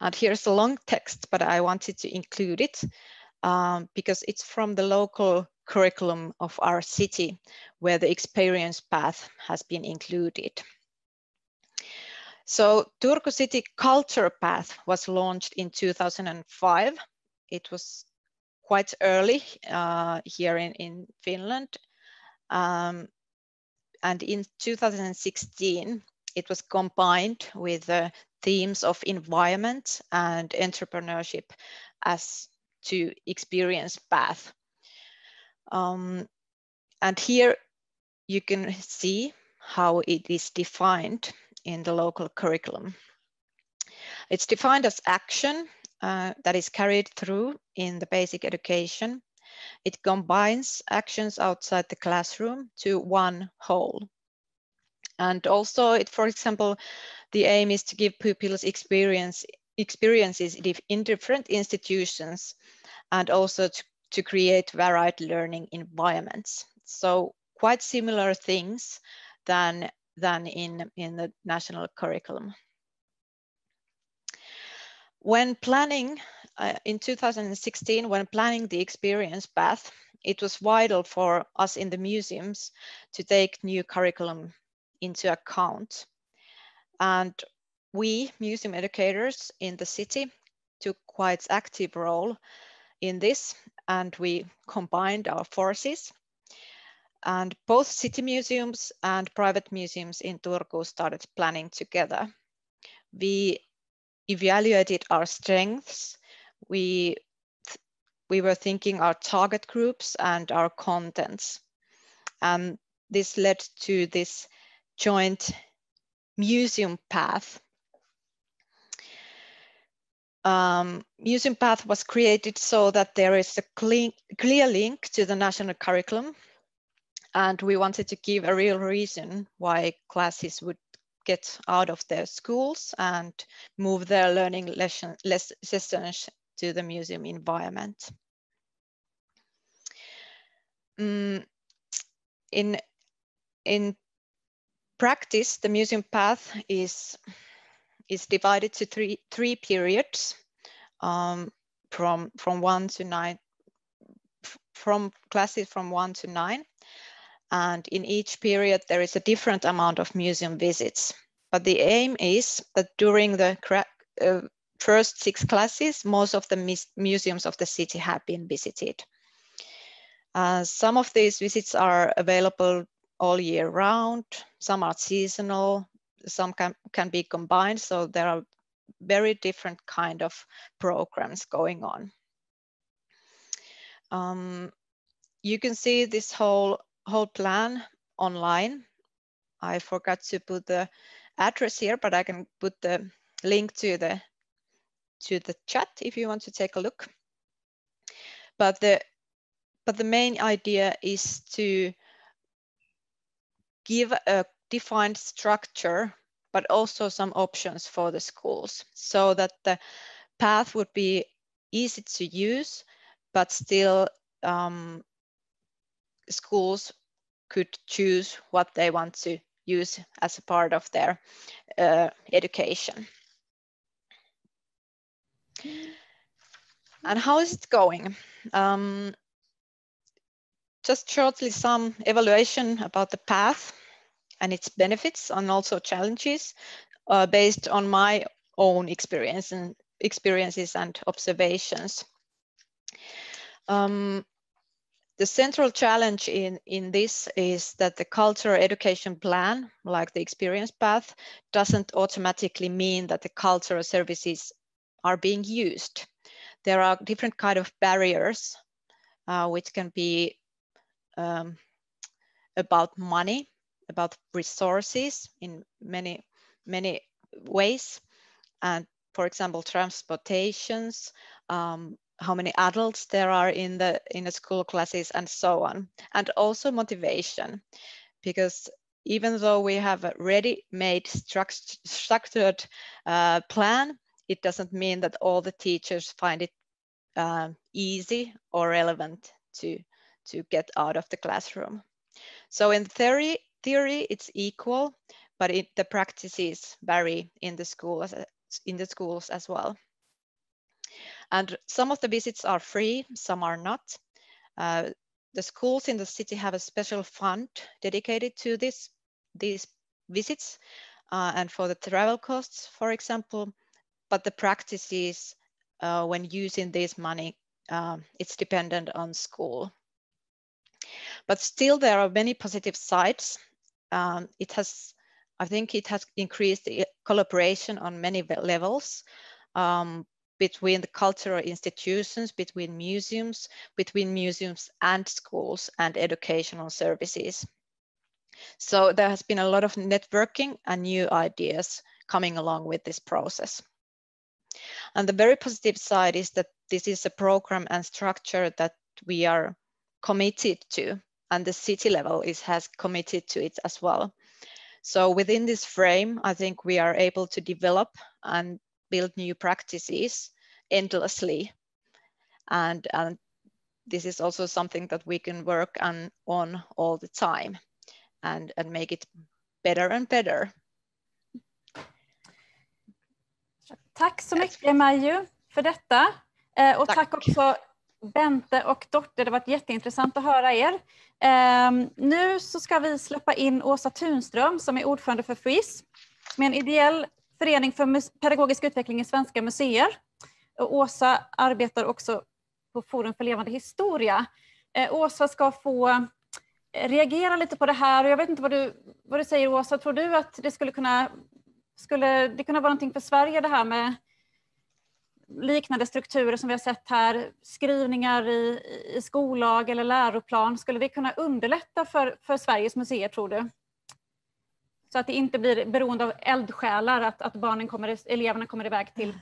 And here's a long text, but I wanted to include it um, because it's from the local curriculum of our city where the experience path has been included. So Turku City Culture Path was launched in 2005. It was quite early uh, here in, in Finland. Um, and in 2016, it was combined with the themes of environment and entrepreneurship as to experience path. Um, and here you can see how it is defined in the local curriculum. It's defined as action uh, that is carried through in the basic education. It combines actions outside the classroom to one whole. And also, it, for example, the aim is to give pupils experience, experiences in different institutions and also to, to create varied learning environments. So quite similar things than, than in, in the national curriculum. When planning, uh, in 2016, when planning the experience path, it was vital for us in the museums to take new curriculum into account. And we, museum educators in the city, took quite active role in this and we combined our forces. And both city museums and private museums in Turku started planning together. We evaluated our strengths. We, we were thinking our target groups and our contents. And this led to this joint museum path um, Museum Path was created so that there is a clean, clear link to the national curriculum. And we wanted to give a real reason why classes would get out of their schools and move their learning lesson, to the museum environment. Mm, in, in practice, the museum path is is divided to three, three periods um, from, from one to nine, from classes from one to nine. And in each period, there is a different amount of museum visits. But the aim is that during the uh, first six classes, most of the museums of the city have been visited. Uh, some of these visits are available all year round, some are seasonal, some can, can be combined. So there are very different kind of programs going on. Um, you can see this whole, whole plan online. I forgot to put the address here, but I can put the link to the to the chat if you want to take a look. But the but the main idea is to give a defined structure, but also some options for the schools so that the path would be easy to use, but still um, schools could choose what they want to use as a part of their uh, education. And how is it going? Um, just shortly some evaluation about the path and its benefits and also challenges uh, based on my own experience and experiences and observations. Um, the central challenge in, in this is that the cultural education plan, like the experience path, doesn't automatically mean that the cultural services are being used. There are different kind of barriers, uh, which can be um, about money, about resources in many, many ways. And for example, transportations, um, how many adults there are in the in the school classes and so on. And also motivation, because even though we have a ready-made struct structured uh, plan, it doesn't mean that all the teachers find it uh, easy or relevant to, to get out of the classroom. So in theory, theory, it's equal, but it, the practices vary in the schools in the schools as well. And some of the visits are free, some are not. Uh, the schools in the city have a special fund dedicated to this, these visits uh, and for the travel costs, for example, but the practices uh, when using this money, uh, it's dependent on school. But still there are many positive sides um, it has, I think it has increased collaboration on many levels um, between the cultural institutions, between museums, between museums and schools and educational services. So there has been a lot of networking and new ideas coming along with this process. And the very positive side is that this is a program and structure that we are committed to and the city level is has committed to it as well. So within this frame, I think we are able to develop and build new practices endlessly. And, and this is also something that we can work on, on all the time and, and make it better and better. Tack så mycket Maju för detta. Eh, och tack. tack också Bente och Dorte, det har varit jätteintressant att höra er. Ehm, nu så ska vi släppa in Åsa Tunström som är ordförande för FRIS, som är en ideell förening för pedagogisk utveckling i svenska museer. Och Åsa arbetar också på Forum för levande historia. Eh, Åsa ska få reagera lite på det här och jag vet inte vad du, vad du säger Åsa, tror du att det skulle kunna, skulle det kunna vara någonting för Sverige det här med liknande strukturer som vi har sett här, skrivningar i, i skollag eller läroplan, skulle det kunna underlätta för, för Sveriges museer tror du? Så att det inte blir beroende av eldsjälar, att, att barnen kommer, eleverna kommer iväg till,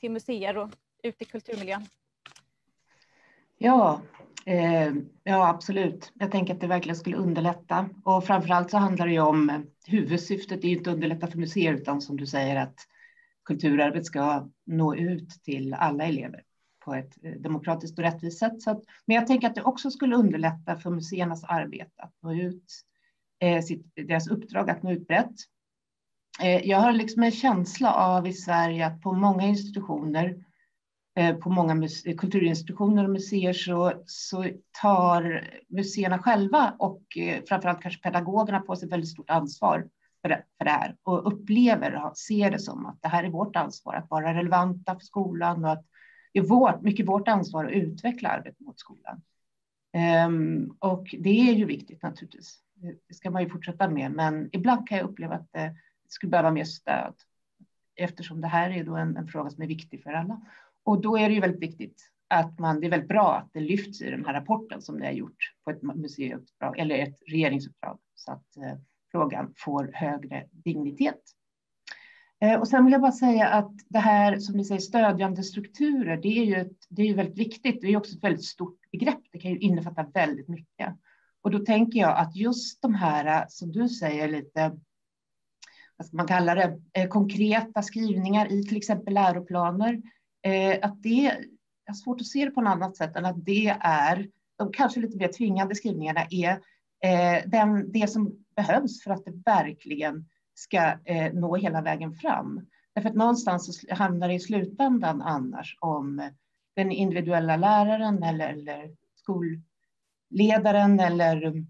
till museer och ut i kulturmiljön. Ja, eh, ja, absolut. Jag tänker att det verkligen skulle underlätta. Och framförallt så handlar det ju om eh, huvudsyftet är ju inte att underlätta för museer, utan som du säger att kulturarvet ska nå ut till alla elever på ett eh, demokratiskt och rättvist sätt. Så att, men jag tänker att det också skulle underlätta för museernas arbete att nå ut, eh, sitt, deras uppdrag att nå ut brett. Eh, jag har liksom en känsla av i Sverige att på många institutioner, eh, på många kulturinstitutioner och museer så, så tar museerna själva och eh, framförallt kanske pedagogerna på sig väldigt stort ansvar för det, för det här och upplever och ser det som att det här är vårt ansvar att vara relevanta för skolan och att det är vårt, mycket vårt ansvar att utveckla arbetet mot skolan. Um, och det är ju viktigt naturligtvis. Det ska man ju fortsätta med, men ibland kan jag uppleva att det skulle behöva mer stöd eftersom det här är då en, en fråga som är viktig för alla. Och då är det ju väldigt viktigt att man, det är väldigt bra att det lyfts i den här rapporten som ni har gjort på ett museiuppdrag eller ett regeringsuppdrag så att eh, frågan får högre dignitet. Eh, och sen vill jag bara säga att det här som ni säger stödjande strukturer, det är ju, ett, det är ju väldigt viktigt. Det är också ett väldigt stort begrepp. Det kan ju innefatta väldigt mycket. Och då tänker jag att just de här, eh, som du säger, lite, vad ska man kalla det, eh, konkreta skrivningar i till exempel läroplaner, att det, jag har svårt att se det på något annat sätt än att det är, de kanske lite mer tvingande skrivningarna är den, det som behövs för att det verkligen ska eh, nå hela vägen fram. Därför att någonstans handlar det i slutändan annars om den individuella läraren eller, eller skolledaren eller,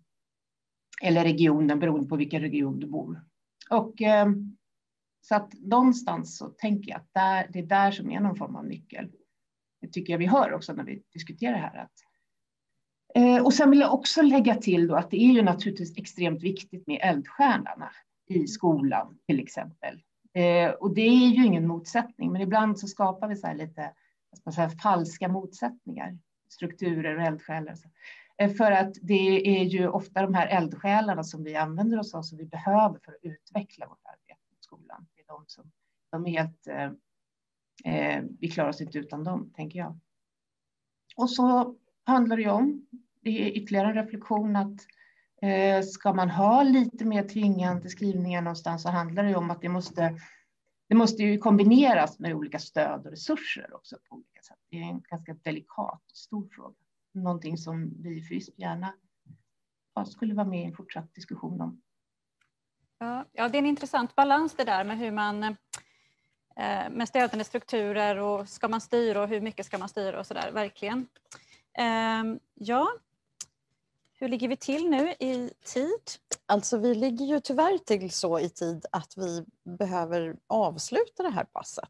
eller regionen beroende på vilken region du bor. Och, eh, så att någonstans så tänker jag att där, det är där som är någon form av nyckel. Det tycker jag vi hör också när vi diskuterar det här. Att Eh, och sen vill jag också lägga till då att det är ju naturligtvis extremt viktigt med eldstjärnorna i skolan till exempel. Eh, och det är ju ingen motsättning, men ibland så skapar vi så här lite så här falska motsättningar, strukturer och eldsjälar. Eh, för att det är ju ofta de här eldsjälarna som vi använder oss av som vi behöver för att utveckla vårt arbete i skolan. Det är de som de är helt, eh, vi klarar oss inte utan dem, tänker jag. Och så handlar det om. Det är ytterligare en reflektion att eh, ska man ha lite mer tvingande skrivningar någonstans så handlar det om att det måste, det måste ju kombineras med olika stöd och resurser också på olika sätt. Det är en ganska delikat stor fråga. Någonting som vi FRISP gärna ja, skulle vara med i en fortsatt diskussion om. Ja, ja, det är en intressant balans det där med hur man eh, med stödjande strukturer och ska man styra och hur mycket ska man styra och så där, verkligen. Ehm, ja, hur ligger vi till nu i tid? Alltså vi ligger ju tyvärr till så i tid att vi behöver avsluta det här passet.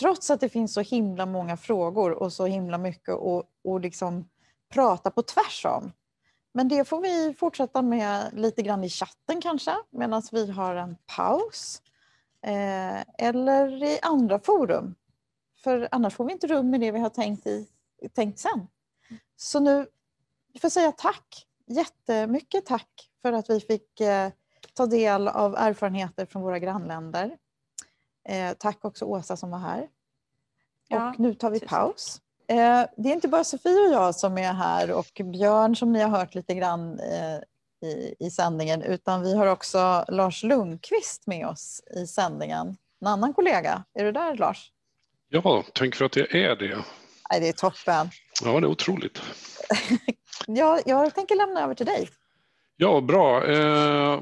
Trots att det finns så himla många frågor och så himla mycket att och liksom prata på tvärs om. Men det får vi fortsätta med lite grann i chatten kanske medan vi har en paus. Eh, eller i andra forum. För annars får vi inte rum med det vi har tänkt, i, tänkt sen. Så nu, får säga tack, jättemycket tack för att vi fick eh, ta del av erfarenheter från våra grannländer. Eh, tack också Åsa som var här. Ja, och nu tar vi paus. Eh, det är inte bara Sofie och jag som är här och Björn som ni har hört lite grann i, i sändningen utan vi har också Lars Lundqvist med oss i sändningen. En annan kollega. Är du där Lars? Ja, tänk för att jag är det. Nej, det är toppen. Ja, det är otroligt. ja, jag tänker lämna över till dig. Ja, bra. Eh,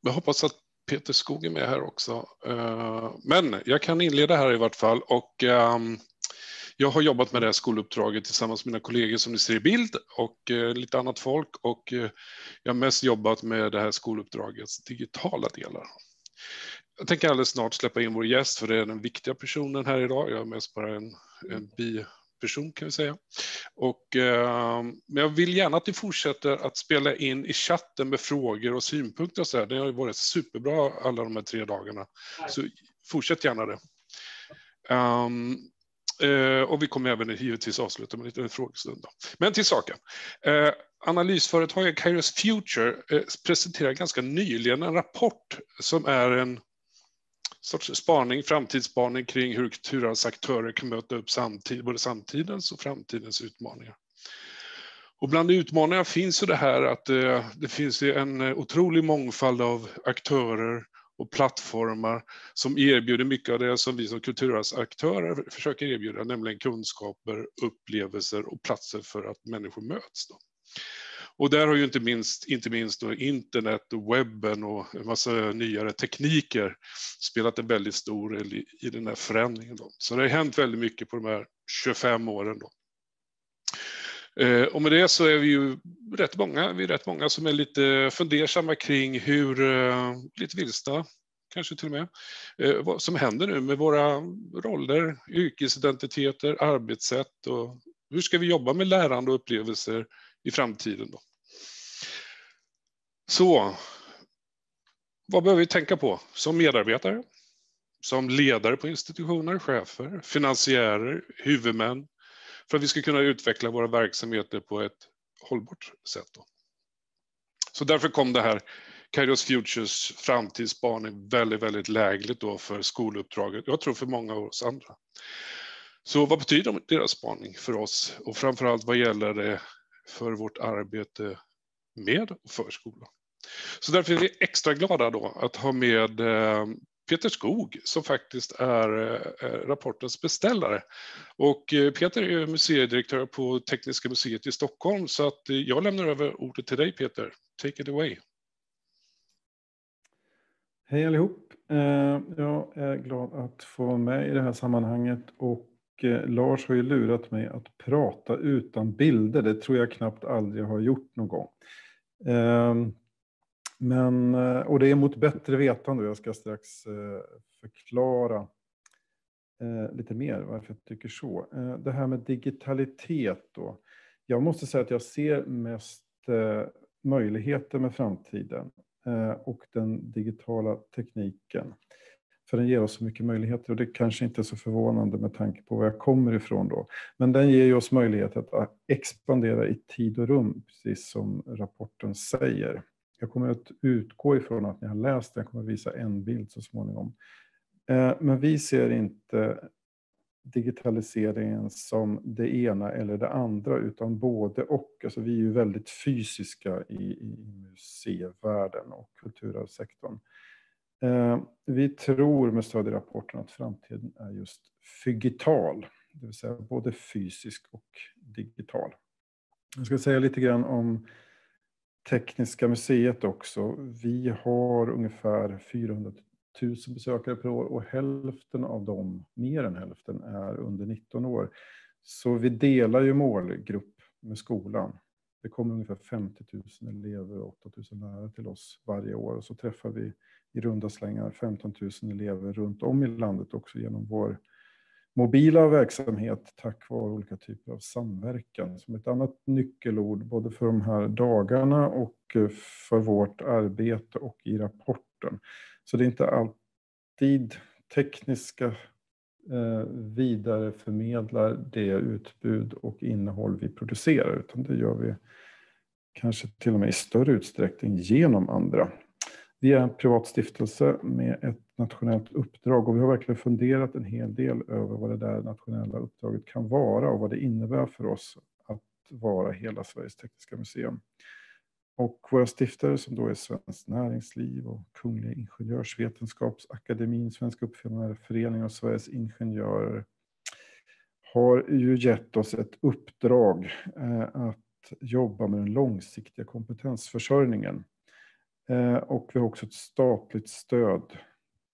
jag hoppas att Peter Skog är med här också. Eh, men jag kan inleda här i vart fall. Och, eh, Jag har jobbat med det här skoluppdraget tillsammans med mina kollegor som ni ser i bild och eh, lite annat folk och eh, jag har mest jobbat med det här skoluppdragets digitala delar. Jag tänker alldeles snart släppa in vår gäst för det är den viktiga personen här idag. Jag är mest bara en, en biperson kan vi säga. Och, eh, men jag vill gärna att ni fortsätter att spela in i chatten med frågor och synpunkter. Och så där. Det har ju varit superbra alla de här tre dagarna. Så fortsätt gärna det. Um, uh, och vi kommer även givetvis avsluta med en liten frågestund. Då. Men till saken. Uh, analysföretaget Kairos Future uh, presenterade ganska nyligen en rapport som är en sorts spaning, framtidsspaning kring hur kulturarvsaktörer kan möta upp samtid, både samtidens och framtidens utmaningar. Och bland utmaningarna finns ju det här att det, det finns en eh, otrolig mångfald av aktörer och plattformar som erbjuder mycket av det som vi som kulturarvsaktörer försöker erbjuda, nämligen kunskaper, upplevelser och platser för att människor möts. Då. Och där har ju inte minst, inte minst då internet och webben och en massa nyare tekniker spelat en väldigt stor roll i, i den här förändringen. Då. Så det har hänt väldigt mycket på de här 25 åren. Då. Eh, och med det så är vi ju rätt många, vi är rätt många som är lite fundersamma kring hur, eh, lite vilsta kanske till och med, eh, vad som händer nu med våra roller, yrkesidentiteter, arbetssätt och hur ska vi jobba med lärande och upplevelser i framtiden då? Så, vad behöver vi tänka på som medarbetare, som ledare på institutioner, chefer, finansiärer, huvudmän, för att vi ska kunna utveckla våra verksamheter på ett hållbart sätt. Då. Så därför kom det här Kairos Futures framtidsspaning väldigt, väldigt lägligt då för skoluppdraget. Jag tror för många av oss andra. Så vad betyder deras spaning för oss och framförallt vad gäller det för vårt arbete med och för skolan? Så därför är vi extra glada då att ha med eh, Peter Skog som faktiskt är eh, rapportens beställare. Och eh, Peter är museidirektör på Tekniska museet i Stockholm så att jag lämnar över ordet till dig Peter. Take it away. Hej allihop. Jag är glad att få vara med i det här sammanhanget och Lars har ju lurat mig att prata utan bilder. Det tror jag knappt aldrig har gjort någon gång. Men, eh, och det är mot bättre vetande jag ska strax eh, förklara eh, lite mer varför jag tycker så. Det här med digitalitet då. Jag måste säga att jag ser mest möjligheter med framtiden och den digitala tekniken. För den ger oss så mycket möjligheter och det kanske inte är så förvånande med tanke på var jag kommer ifrån då. Men den ger oss möjlighet att expandera i tid och rum, precis som rapporten säger. Jag kommer att utgå ifrån att ni har läst den, jag kommer att visa en bild så småningom. Eh, men vi ser inte digitaliseringen som det ena eller det andra, utan både och. Alltså vi är ju väldigt fysiska i, i museivärlden och kulturarvssektorn. Eh, vi tror med stöd i rapporten att framtiden är just fygital, det vill säga både fysisk och digital. Jag ska säga lite grann om Tekniska museet också. Vi har ungefär 400 000 besökare per år och hälften av dem, mer än hälften, är under 19 år. Så vi delar ju målgrupp med skolan. Det kommer ungefär 50 000 elever och 8 000 lärare till oss varje år och så träffar vi i runda slängar 15 000 elever runt om i landet också genom vår mobila verksamhet tack vare olika typer av samverkan som ett annat nyckelord både för de här dagarna och eh, för vårt arbete och i rapporten. Så det är inte alltid tekniska eh, vidareförmedlar det utbud och innehåll vi producerar utan det gör vi kanske till och med i större utsträckning genom andra. Vi är en privat stiftelse med ett nationellt uppdrag och vi har verkligen funderat en hel del över vad det där nationella uppdraget kan vara och vad det innebär för oss att vara hela Sveriges tekniska museum. Och våra stiftare som då är Svenskt Näringsliv och Kungliga Ingenjörsvetenskapsakademin, Svenska Uppfinnareföreningen och Sveriges Ingenjörer har ju gett oss ett uppdrag eh, att jobba med den långsiktiga kompetensförsörjningen. Eh, och vi har också ett statligt stöd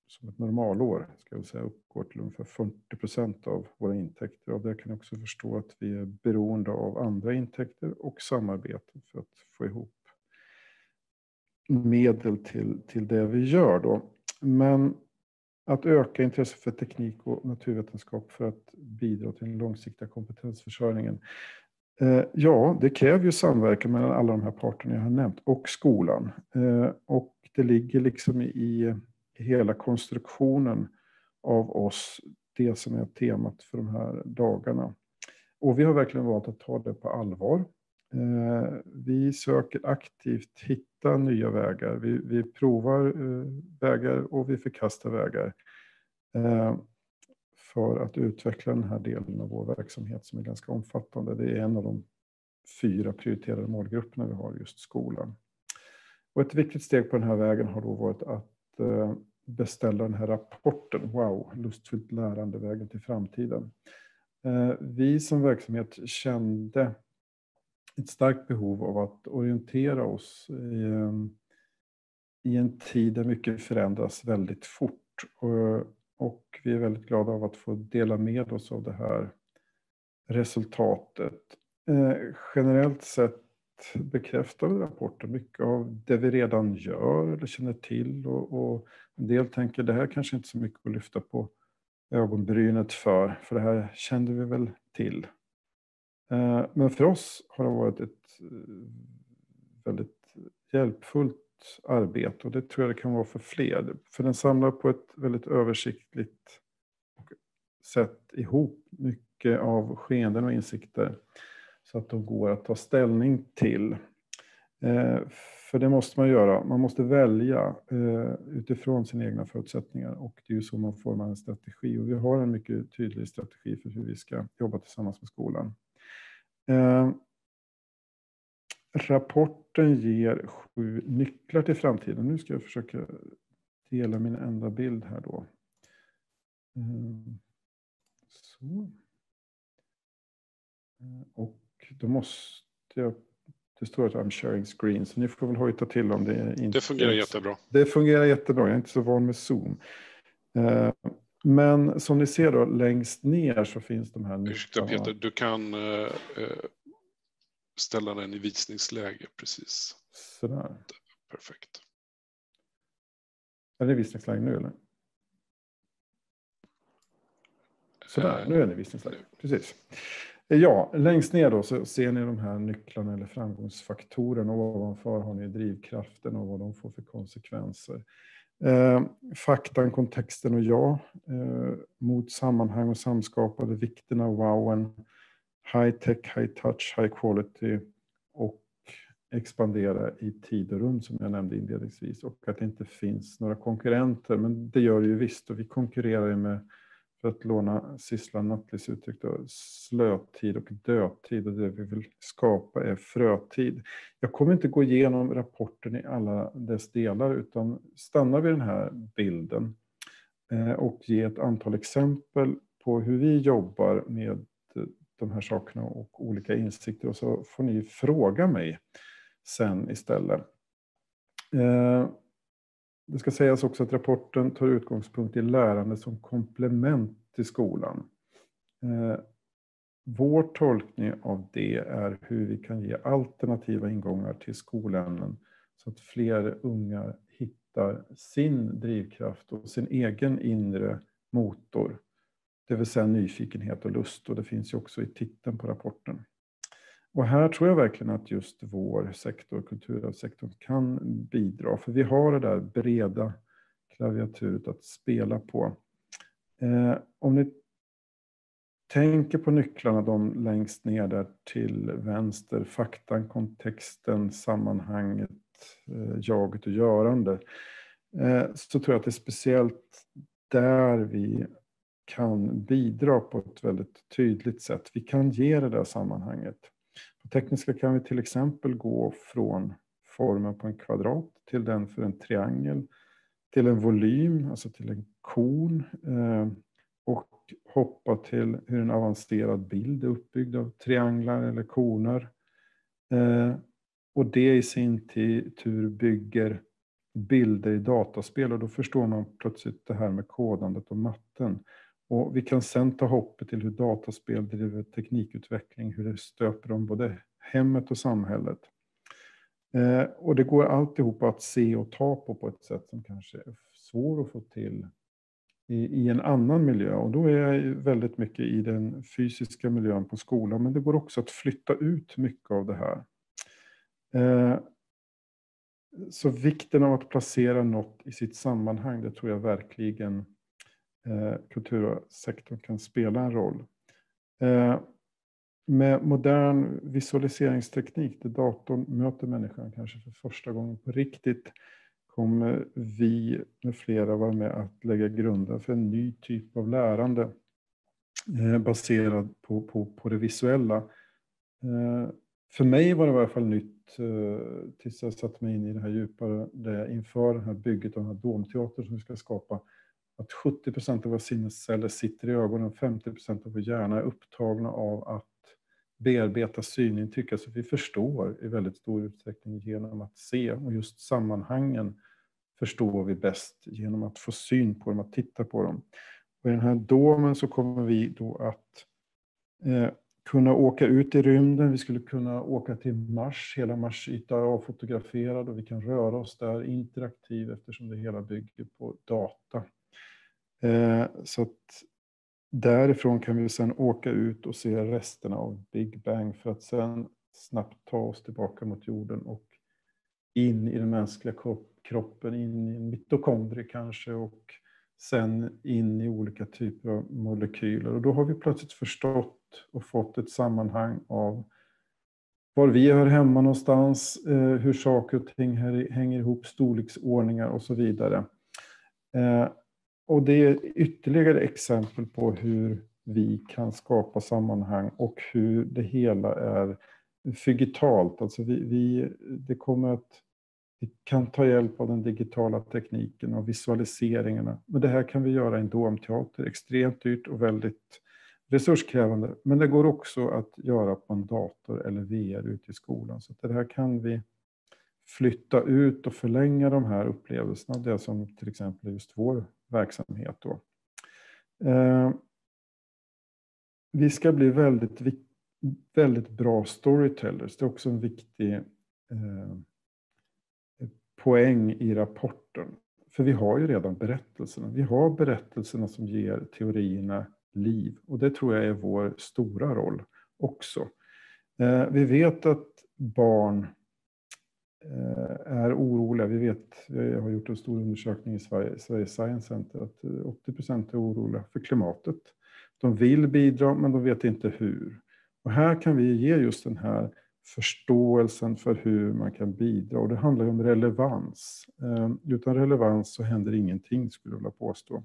som ett normalår ska jag säga, uppgår till ungefär 40 procent av våra intäkter. Av det kan jag också förstå att vi är beroende av andra intäkter och samarbete för att få ihop medel till, till det vi gör. Då. Men att öka intresset för teknik och naturvetenskap för att bidra till den långsiktiga kompetensförsörjningen. Eh, ja, det kräver ju samverkan mellan alla de här parterna jag har nämnt och skolan. Eh, och det ligger liksom i hela konstruktionen av oss, det som är temat för de här dagarna. Och vi har verkligen valt att ta det på allvar. Eh, vi söker aktivt hitta nya vägar. Vi, vi provar eh, vägar och vi förkastar vägar eh, för att utveckla den här delen av vår verksamhet som är ganska omfattande. Det är en av de fyra prioriterade målgrupperna vi har, just skolan. Och ett viktigt steg på den här vägen har då varit att eh, beställa den här rapporten, Wow, lustfyllt lärande, vägen till framtiden. Eh, vi som verksamhet kände ett starkt behov av att orientera oss i, eh, i en tid där mycket förändras väldigt fort. Och, och vi är väldigt glada av att få dela med oss av det här resultatet. Eh, generellt sett bekräftar rapporten mycket av det vi redan gör eller känner till. Och, och en del tänker det här kanske inte är så mycket att lyfta på ögonbrynet för, för det här kände vi väl till. Eh, men för oss har det varit ett eh, väldigt hjälpfullt arbete och det tror jag det kan vara för fler. För den samlar på ett väldigt översiktligt sätt ihop mycket av skeenden och insikter så att de går att ta ställning till. Eh, för det måste man göra. Man måste välja eh, utifrån sina egna förutsättningar och det är ju så man formar en strategi. Och vi har en mycket tydlig strategi för hur vi ska jobba tillsammans med skolan. Eh, Rapporten ger sju nycklar till framtiden. Nu ska jag försöka dela min enda bild här då. Eh, så. Eh, och då måste jag... Det står att I'm sharing screen, så ni får väl hojta till om det inte... Det fungerar jättebra. Det fungerar jättebra, jag är inte så van med Zoom. Eh, men som ni ser då längst ner så finns de här Ursäkta Peter, du kan ställa den i visningsläge precis. Sådär. Perfekt. Är det visningsläge nu eller? Sådär, uh, nu är det visningsläge. Precis. Ja, längst ner då så ser ni de här nycklarna eller framgångsfaktorerna och ovanför har ni drivkraften och vad de får för konsekvenser. Eh, faktan, kontexten och jag eh, mot sammanhang och samskapade vikten av wowen, high tech, high touch, high quality och expandera i tid och rum som jag nämnde inledningsvis och att det inte finns några konkurrenter. Men det gör det ju visst och vi konkurrerar ju med för att låna Sisslan Nattlis uttryck, då, slötid och dödtid. Och det vi vill skapa är frötid. Jag kommer inte gå igenom rapporten i alla dess delar, utan stannar vid den här bilden eh, och ge ett antal exempel på hur vi jobbar med de här sakerna och olika insikter. Och så får ni fråga mig sen istället. Eh, det ska sägas också att rapporten tar utgångspunkt i lärande som komplement till skolan. Eh, vår tolkning av det är hur vi kan ge alternativa ingångar till skolämnen så att fler unga hittar sin drivkraft och sin egen inre motor. Det vill säga nyfikenhet och lust och det finns ju också i titeln på rapporten. Och här tror jag verkligen att just vår sektor, kulturarvssektorn, kan bidra. För vi har det där breda klaviaturet att spela på. Eh, om ni tänker på nycklarna, de längst ner där till vänster, faktan, kontexten, sammanhanget, eh, jaget och görande, eh, så tror jag att det är speciellt där vi kan bidra på ett väldigt tydligt sätt. Vi kan ge det där sammanhanget. På tekniska kan vi till exempel gå från formen på en kvadrat till den för en triangel, till en volym, alltså till en kon eh, och hoppa till hur en avancerad bild är uppbyggd av trianglar eller koner. Eh, och det i sin tur bygger bilder i dataspel och då förstår man plötsligt det här med kodandet och matten. Och vi kan sen ta hoppet till hur dataspel driver teknikutveckling, hur det stöper om både hemmet och samhället. Eh, och det går alltihopa att se och ta på på ett sätt som kanske är svår att få till i, i, en annan miljö. Och då är jag väldigt mycket i den fysiska miljön på skolan, men det går också att flytta ut mycket av det här. Eh, så vikten av att placera något i sitt sammanhang, det tror jag verkligen Eh, kultursektorn kan spela en roll. Eh, med modern visualiseringsteknik, där datorn möter människan kanske för första gången på riktigt, kommer vi med flera vara med att lägga grunden för en ny typ av lärande eh, baserad på, på, på det visuella. För mig var det i alla fall nytt tills jag satte mig in i det här djupare, det inför det här bygget av den här domteatern som vi ska skapa, att 70 procent av våra sinnesceller sitter i ögonen, 50 procent av vår hjärna är upptagna av att bearbeta synintryck. Alltså vi förstår i väldigt stor utsträckning genom att se och just sammanhangen förstår vi bäst genom att få syn på dem, att titta på dem. Och I den här domen så kommer vi då att eh, kunna åka ut i rymden. Vi skulle kunna åka till Mars. Hela Mars yta är avfotograferad och vi kan röra oss där interaktivt eftersom det hela bygger på data. Eh, så att därifrån kan vi sedan åka ut och se resterna av Big Bang för att sedan snabbt ta oss tillbaka mot jorden och in i den mänskliga kroppen, in i en mitokondrie kanske och sen in i olika typer av molekyler. Och då har vi plötsligt förstått och fått ett sammanhang av var vi hör hemma någonstans, eh, hur saker och ting hänger ihop, storleksordningar och så vidare. Eh, och det är ytterligare exempel på hur vi kan skapa sammanhang och hur det hela är digitalt. Alltså vi, vi, det kommer att, vi kan ta hjälp av den digitala tekniken och visualiseringarna. Men det här kan vi göra i en domteater, extremt dyrt och väldigt resurskrävande. Men det går också att göra på en dator eller VR ute i skolan. Så det här kan vi flytta ut och förlänga de här upplevelserna. Det som till exempel just vår verksamhet. Då. Eh, vi ska bli väldigt, väldigt bra storytellers. Det är också en viktig eh, poäng i rapporten. För vi har ju redan berättelserna. Vi har berättelserna som ger teorierna liv. Och det tror jag är vår stora roll också. Eh, vi vet att barn Eh, är oroliga. Vi vet, jag har gjort en stor undersökning i Sverige, Sverige Science Center, att eh, 80 procent är oroliga för klimatet. De vill bidra, men de vet inte hur. Och här kan vi ge just den här förståelsen för hur man kan bidra. Och det handlar ju om relevans. Eh, utan relevans så händer ingenting, skulle jag vilja påstå.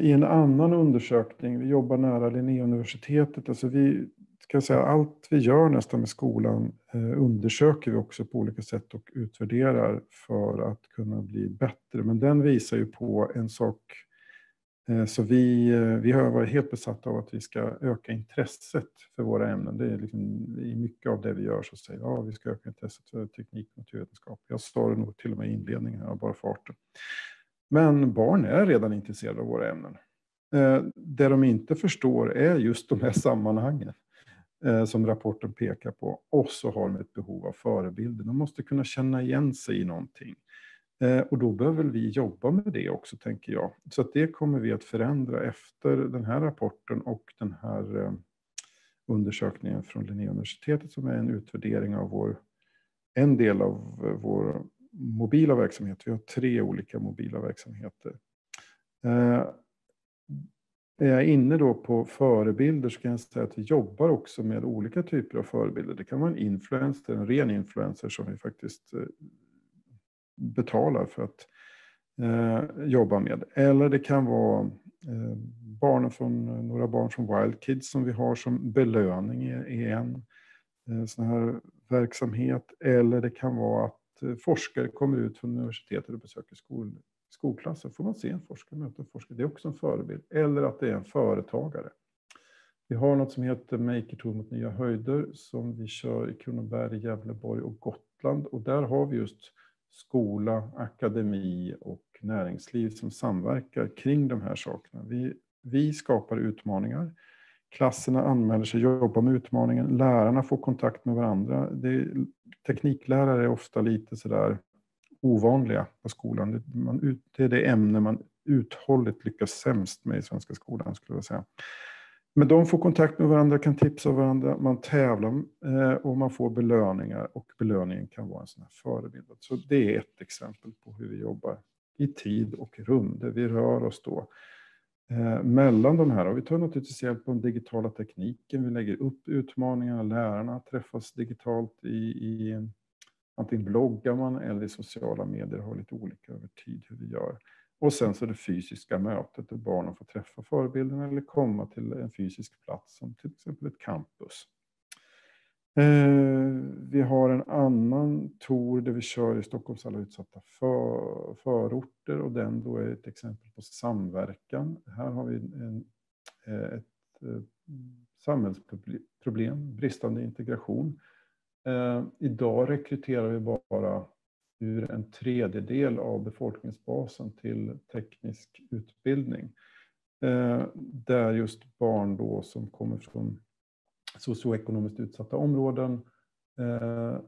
I en annan undersökning, vi jobbar nära Linnéuniversitetet, alltså vi ska säga, allt vi gör nästan med skolan eh, undersöker vi också på olika sätt och utvärderar för att kunna bli bättre. Men den visar ju på en sak eh, så vi, eh, vi har varit helt besatta av att vi ska öka intresset för våra ämnen. Det är liksom, i mycket av det vi gör så säger vi ja, vi ska öka intresset för teknik och naturvetenskap. Jag sa det nog till och med i inledningen av bara farten. Men barn är redan intresserade av våra ämnen. Eh, det de inte förstår är just de här sammanhangen. Eh, som rapporten pekar på. Och så har de ett behov av förebilder. De måste kunna känna igen sig i någonting. Eh, och då behöver vi jobba med det också, tänker jag. Så att det kommer vi att förändra efter den här rapporten och den här eh, undersökningen från Linnéuniversitetet som är en utvärdering av vår, en del av vår mobila verksamhet. Vi har tre olika mobila verksamheter. Är jag inne då på förebilder så kan jag säga att vi jobbar också med olika typer av förebilder. Det kan vara en influencer, en ren influencer som vi faktiskt eh, betalar för att eh, jobba med. Eller det kan vara eh, barnen från, några barn från Wild Kids som vi har som belöning i en eh, sån här verksamhet. Eller det kan vara att eh, forskare kommer ut från universitetet och besöker skolor skolklasser får man se en forskare möta en forskare. Det är också en förebild. Eller att det är en företagare. Vi har något som heter Maker Tour mot nya höjder som vi kör i Kronoberg, Gävleborg och Gotland och där har vi just skola, akademi och näringsliv som samverkar kring de här sakerna. Vi, vi skapar utmaningar. Klasserna anmäler sig jobbar med utmaningen. Lärarna får kontakt med varandra. Det, tekniklärare är ofta lite sådär ovanliga på skolan. Det, man, det är det ämne man uthålligt lyckas sämst med i svenska skolan skulle jag säga. Men de får kontakt med varandra, kan tipsa varandra, man tävlar eh, och man får belöningar och belöningen kan vara en sån här förebild. Så det är ett exempel på hur vi jobbar i tid och rum, där vi rör oss då eh, mellan de här. Och vi tar naturligtvis hjälp av den digitala tekniken, vi lägger upp utmaningarna, lärarna träffas digitalt i, i antingen bloggar man eller i sociala medier, har lite olika över tid hur vi gör. Och sen så det fysiska mötet där barnen får träffa förebilden eller komma till en fysisk plats som till exempel ett campus. Eh, vi har en annan tour där vi kör i Stockholms alla utsatta för, förorter och den då är ett exempel på samverkan. Här har vi en, eh, ett eh, samhällsproblem, bristande integration. Eh, idag rekryterar vi bara ur en tredjedel av befolkningsbasen till teknisk utbildning. Eh, där just barn då som kommer från socioekonomiskt utsatta områden eh,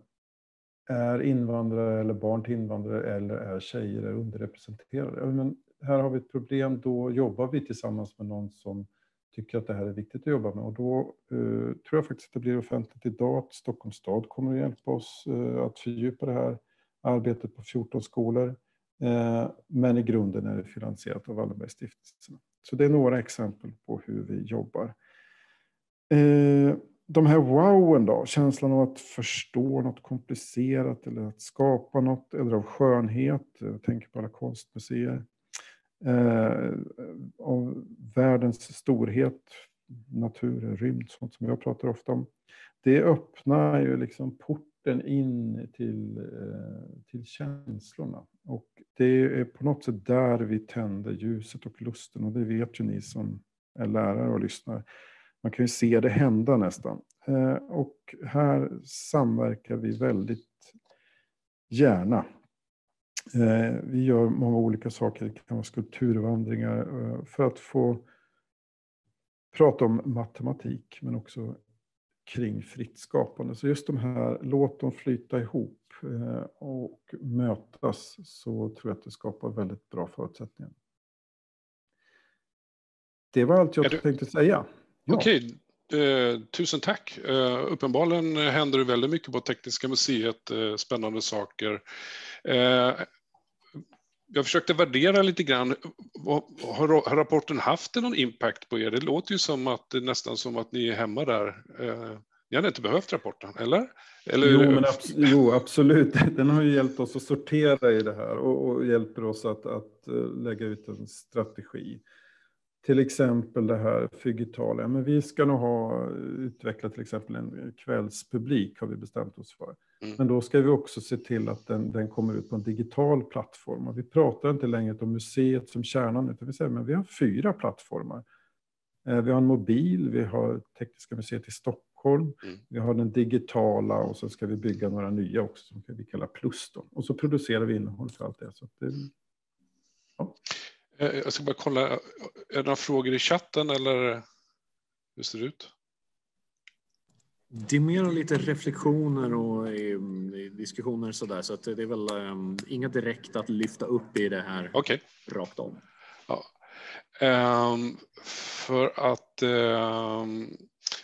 är invandrare eller barn till invandrare eller är tjejer är underrepresenterade. Men här har vi ett problem, då jobbar vi tillsammans med någon som tycker att det här är viktigt att jobba med och då eh, tror jag faktiskt att det blir offentligt idag att Stockholms stad kommer att hjälpa oss eh, att fördjupa det här arbetet på 14 skolor. Eh, men i grunden är det finansierat av Wallenbergstiftelsen. Så det är några exempel på hur vi jobbar. Eh, de här wowen då, känslan av att förstå något komplicerat eller att skapa något, eller av skönhet, jag tänker på alla konstmuseer, eh, av världens storhet, natur, rymd, sånt som jag pratar ofta om. Det öppnar ju liksom porten in till, eh, till känslorna. Och det är på något sätt där vi tänder ljuset och lusten och det vet ju ni som är lärare och lyssnar man kan ju se det hända nästan. Eh, och här samverkar vi väldigt gärna. Eh, vi gör många olika saker, det kan vara skulpturvandringar eh, för att få prata om matematik men också kring fritt skapande. Så just de här, låt dem flyta ihop och mötas så tror jag att det skapar väldigt bra förutsättningar. Det var allt jag tänkte säga. Ja. Okej, eh, tusen tack. Eh, uppenbarligen händer det väldigt mycket på Tekniska museet, eh, spännande saker. Jag försökte värdera lite grann, har, rapporten haft någon impact på er? Det låter ju som att det är nästan som att ni är hemma där. Eh, ni hade inte behövt rapporten, eller? eller jo, men abs jo, absolut. Den har ju hjälpt oss att sortera i det här och, och hjälper oss att, att eh, lägga ut en strategi till exempel det här Fygitalia. Men vi ska nog ha utvecklat till exempel en kvällspublik har vi bestämt oss för. Mm. Men då ska vi också se till att den, den kommer ut på en digital plattform. Och vi pratar inte längre om museet som kärnan, utan vi säger men vi har fyra plattformar. Eh, vi har en mobil, vi har Tekniska museet i Stockholm, mm. vi har den digitala och så ska vi bygga några nya också som vi kallar plus. Då. Och så producerar vi innehåll för allt det. Så det ja. Eh, jag ska bara kolla, är det några frågor i chatten eller hur ser det ut? Det är mer lite reflektioner och diskussioner sådär, så att det är väl um, inga direkt att lyfta upp i det här okay. rakt om. Ja. Um, för att, um,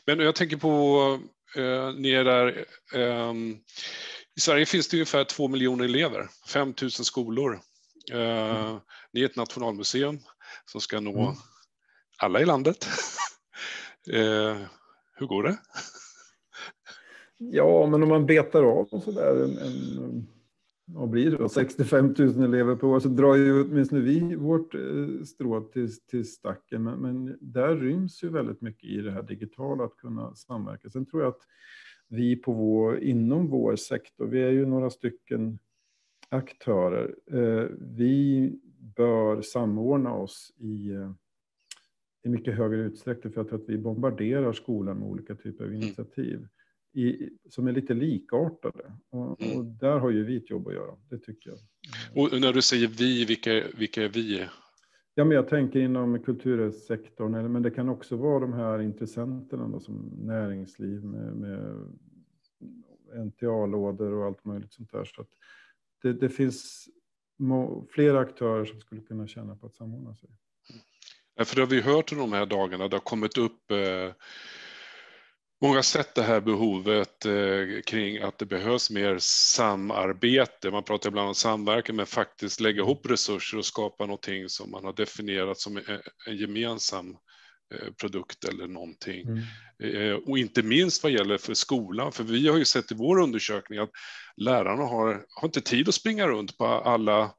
men jag tänker på, uh, ni är där, i Sverige finns det ungefär två miljoner elever, 5 000 skolor. Uh, ni är ett nationalmuseum som ska nå mm. alla i landet. eh, hur går det? Ja, men om man betar av sådär en, en vad blir det då, 65 000 elever per år så drar ju åtminstone vi vårt eh, strå till, till stacken. Men, men, där ryms ju väldigt mycket i det här digitala, att kunna samverka. Sen tror jag att vi på vår, inom vår sektor, vi är ju några stycken aktörer, eh, vi bör samordna oss i, eh, i mycket högre utsträckning för jag tror att vi bombarderar skolan med olika typer av mm. initiativ. Mm. i, som är lite likartade. Och, Mm. och där har ju vi ett jobb att göra, det tycker jag. Och när du säger vi, vilka, vilka är vi? Ja, men jag tänker inom kultursektorn, eller- men det kan också vara de här intressenterna då, som näringsliv med, med NTA-lådor och allt möjligt sånt där. Så att det, det finns må, flera aktörer som skulle kunna tjäna på att samordna sig. Ja, För det har vi hört under de här dagarna, det har kommit upp eh, Många har sett det här behovet eh, kring att det behövs mer samarbete. Man pratar ibland om samverkan, men faktiskt lägga ihop resurser och skapa någonting som man har definierat som en, gemensam produkt eller någonting. Eh, Och inte minst vad gäller för skolan, för vi har ju sett i vår undersökning att lärarna har, har inte tid att springa runt på alla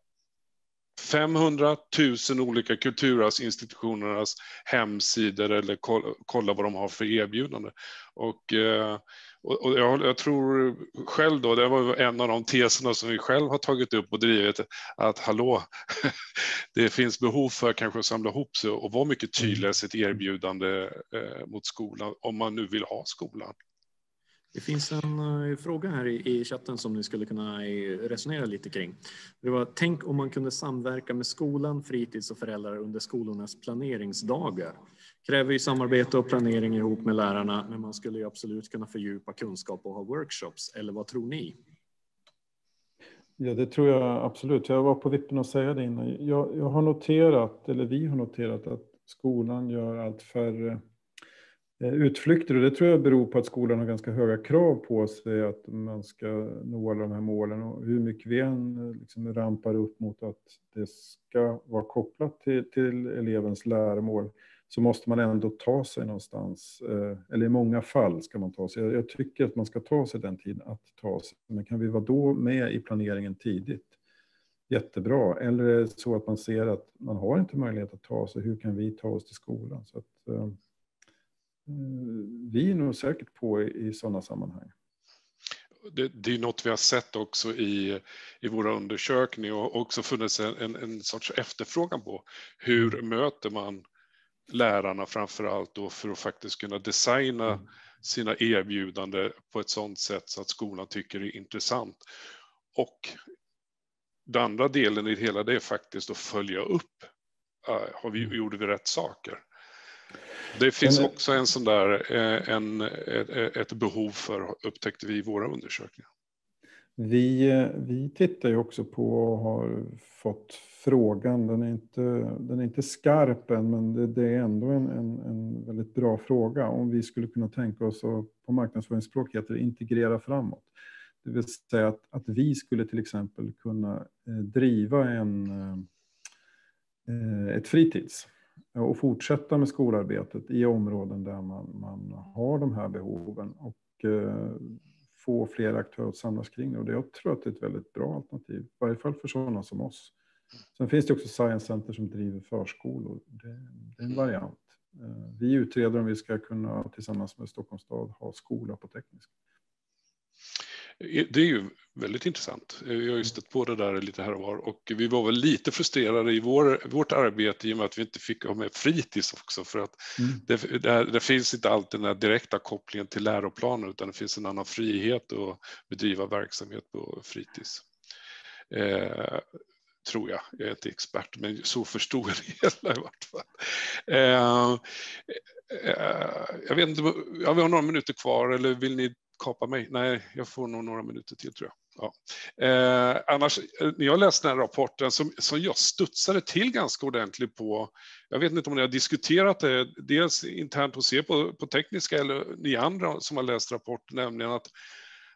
500 000 olika kulturarvsinstitutionernas hemsidor eller kolla, kolla vad de har för erbjudande. Och, eh, och, och jag, jag tror själv då, det var en av de teserna som vi själv har tagit upp och drivit, att hallå, det finns behov för kanske att samla ihop sig och vara mycket tydligare i sitt erbjudande eh, mot skolan, om man nu vill ha skolan. Det finns en eh, fråga här i, i chatten som ni skulle kunna eh, resonera lite kring. Det var, tänk om man kunde samverka med skolan, fritids och föräldrar under skolornas planeringsdagar. Kräver ju samarbete och planering ihop med lärarna, men man skulle ju absolut kunna fördjupa kunskap och ha workshops. Eller vad tror ni? Ja, det tror jag absolut. Jag var på vippen att säga det innan. Jag, jag har noterat, eller vi har noterat, att skolan gör allt färre eh, utflykter och det tror jag beror på att skolan har ganska höga krav på sig att man ska nå alla de här målen och hur mycket vi än eh, liksom rampar upp mot att det ska vara kopplat till, till elevens läromål så måste man ändå ta sig någonstans, eh, eller i många fall ska man ta sig. Jag, jag tycker att man ska ta sig den tiden att ta sig, men kan vi vara då med i planeringen tidigt? Jättebra. Eller är det så att man ser att man har inte möjlighet att ta sig, hur kan vi ta oss till skolan? Så att, eh, vi är nog säkert på i, i sådana sammanhang. Det, det är något vi har sett också i, i våra undersökningar och också funnits en, en, en sorts efterfrågan på hur möter man lärarna framför allt då för att faktiskt kunna designa sina erbjudanden på ett sådant sätt så att skolan tycker det är intressant. Och den andra delen i det hela det är faktiskt att följa upp. Har vi, gjorde vi rätt saker? Det finns också en sån där, eh, en, ett, ett behov för, upptäckte vi i våra undersökningar. Vi, eh, vi tittar ju också på och har fått frågan, den är inte, den är inte skarp än, men det, det är ändå en, en, en väldigt bra fråga. Om vi skulle kunna tänka oss att, på marknadsföringsspråk heter det integrera framåt. Det vill säga att, att vi skulle till exempel kunna eh, driva en, eh, ett fritids och fortsätta med skolarbetet i områden där man, man har de här behoven. Och, få fler aktörer att samlas kring det. Och det, jag tror att det är ett väldigt bra alternativ, i varje fall för sådana som oss. Sen finns det också Science Center som driver förskolor. Det, det är en variant. Eh, vi utreder om vi ska kunna tillsammans med Stockholms stad ha skola på tekniska. Det är ju väldigt intressant. Jag har ju stött på det där lite här och var och vi var väl lite frustrerade i vår, vårt arbete i och med att vi inte fick ha med fritids också för att Mm. det, det, det finns inte alltid den här direkta kopplingen till läroplanen utan det finns en annan frihet att bedriva verksamhet på fritids. Eh, tror jag, jag är inte expert men så förstod jag det hela i vart fall. Eh, eh, jag vet inte, ja, vi har några minuter kvar eller vill ni kapa mig? Nej, jag får nog några minuter till tror jag. Ja. Eh, annars, eh, när jag läste den här rapporten som, som jag studsade till ganska ordentligt på, jag vet inte om ni har diskuterat det, dels internt hos er på, på tekniska eller ni andra som har läst rapporten, nämligen att,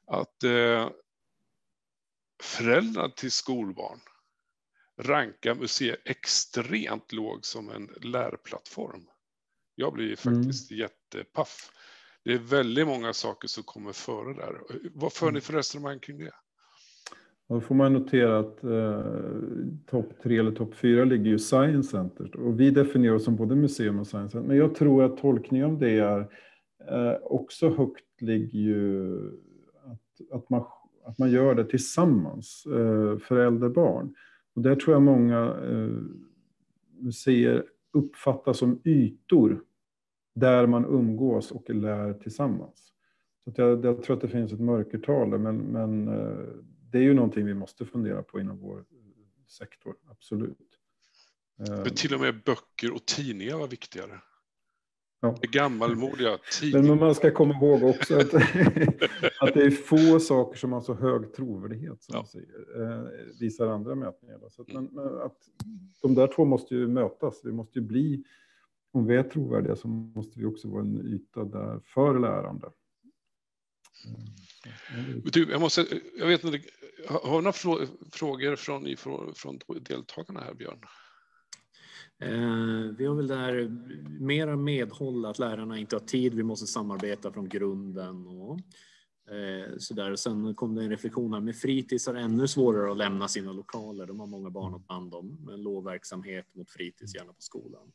att eh, föräldrar till skolbarn rankar museet extremt låg som en lärplattform. Jag blir faktiskt jättepaff. Det är väldigt många saker som kommer före där. Vad för ni för resonemang kring det? Då får man notera att eh, topp tre eller topp fyra ligger ju Science Center. Och vi definierar oss som både museum och Science Center. Men jag tror att tolkningen av det är eh, också högt ligger ju att, att, man, att man gör det tillsammans, eh, förälder barn. Och där tror jag många eh, museer uppfattas som ytor där man umgås och lär tillsammans. Så jag, jag, tror att det finns ett mörkertal men, men eh, det är ju någonting vi måste fundera på inom vår sektor, absolut. Men till och med böcker och tidningar var viktigare. Ja. Det gammalmodiga tidningar. Men man ska komma ihåg också att, att det är få saker som har så hög trovärdighet som ja. säger, eh, visar andra mätningar. Så att, mm. men, att de där två måste ju mötas. Vi måste ju bli, om vi är trovärdiga så måste vi också vara en yta där för lärande. Mm. Du, jag, måste, jag vet inte, har du några frågor från, från, deltagarna här, Björn? Eh, vi har väl där mera medhåll att lärarna inte har tid, vi måste samarbeta från grunden och eh, så där. Sen kom det en reflektion här, med fritids är det ännu svårare att lämna sina lokaler. De har många barn att ta hand om, med lovverksamhet mot fritids, gärna på skolan.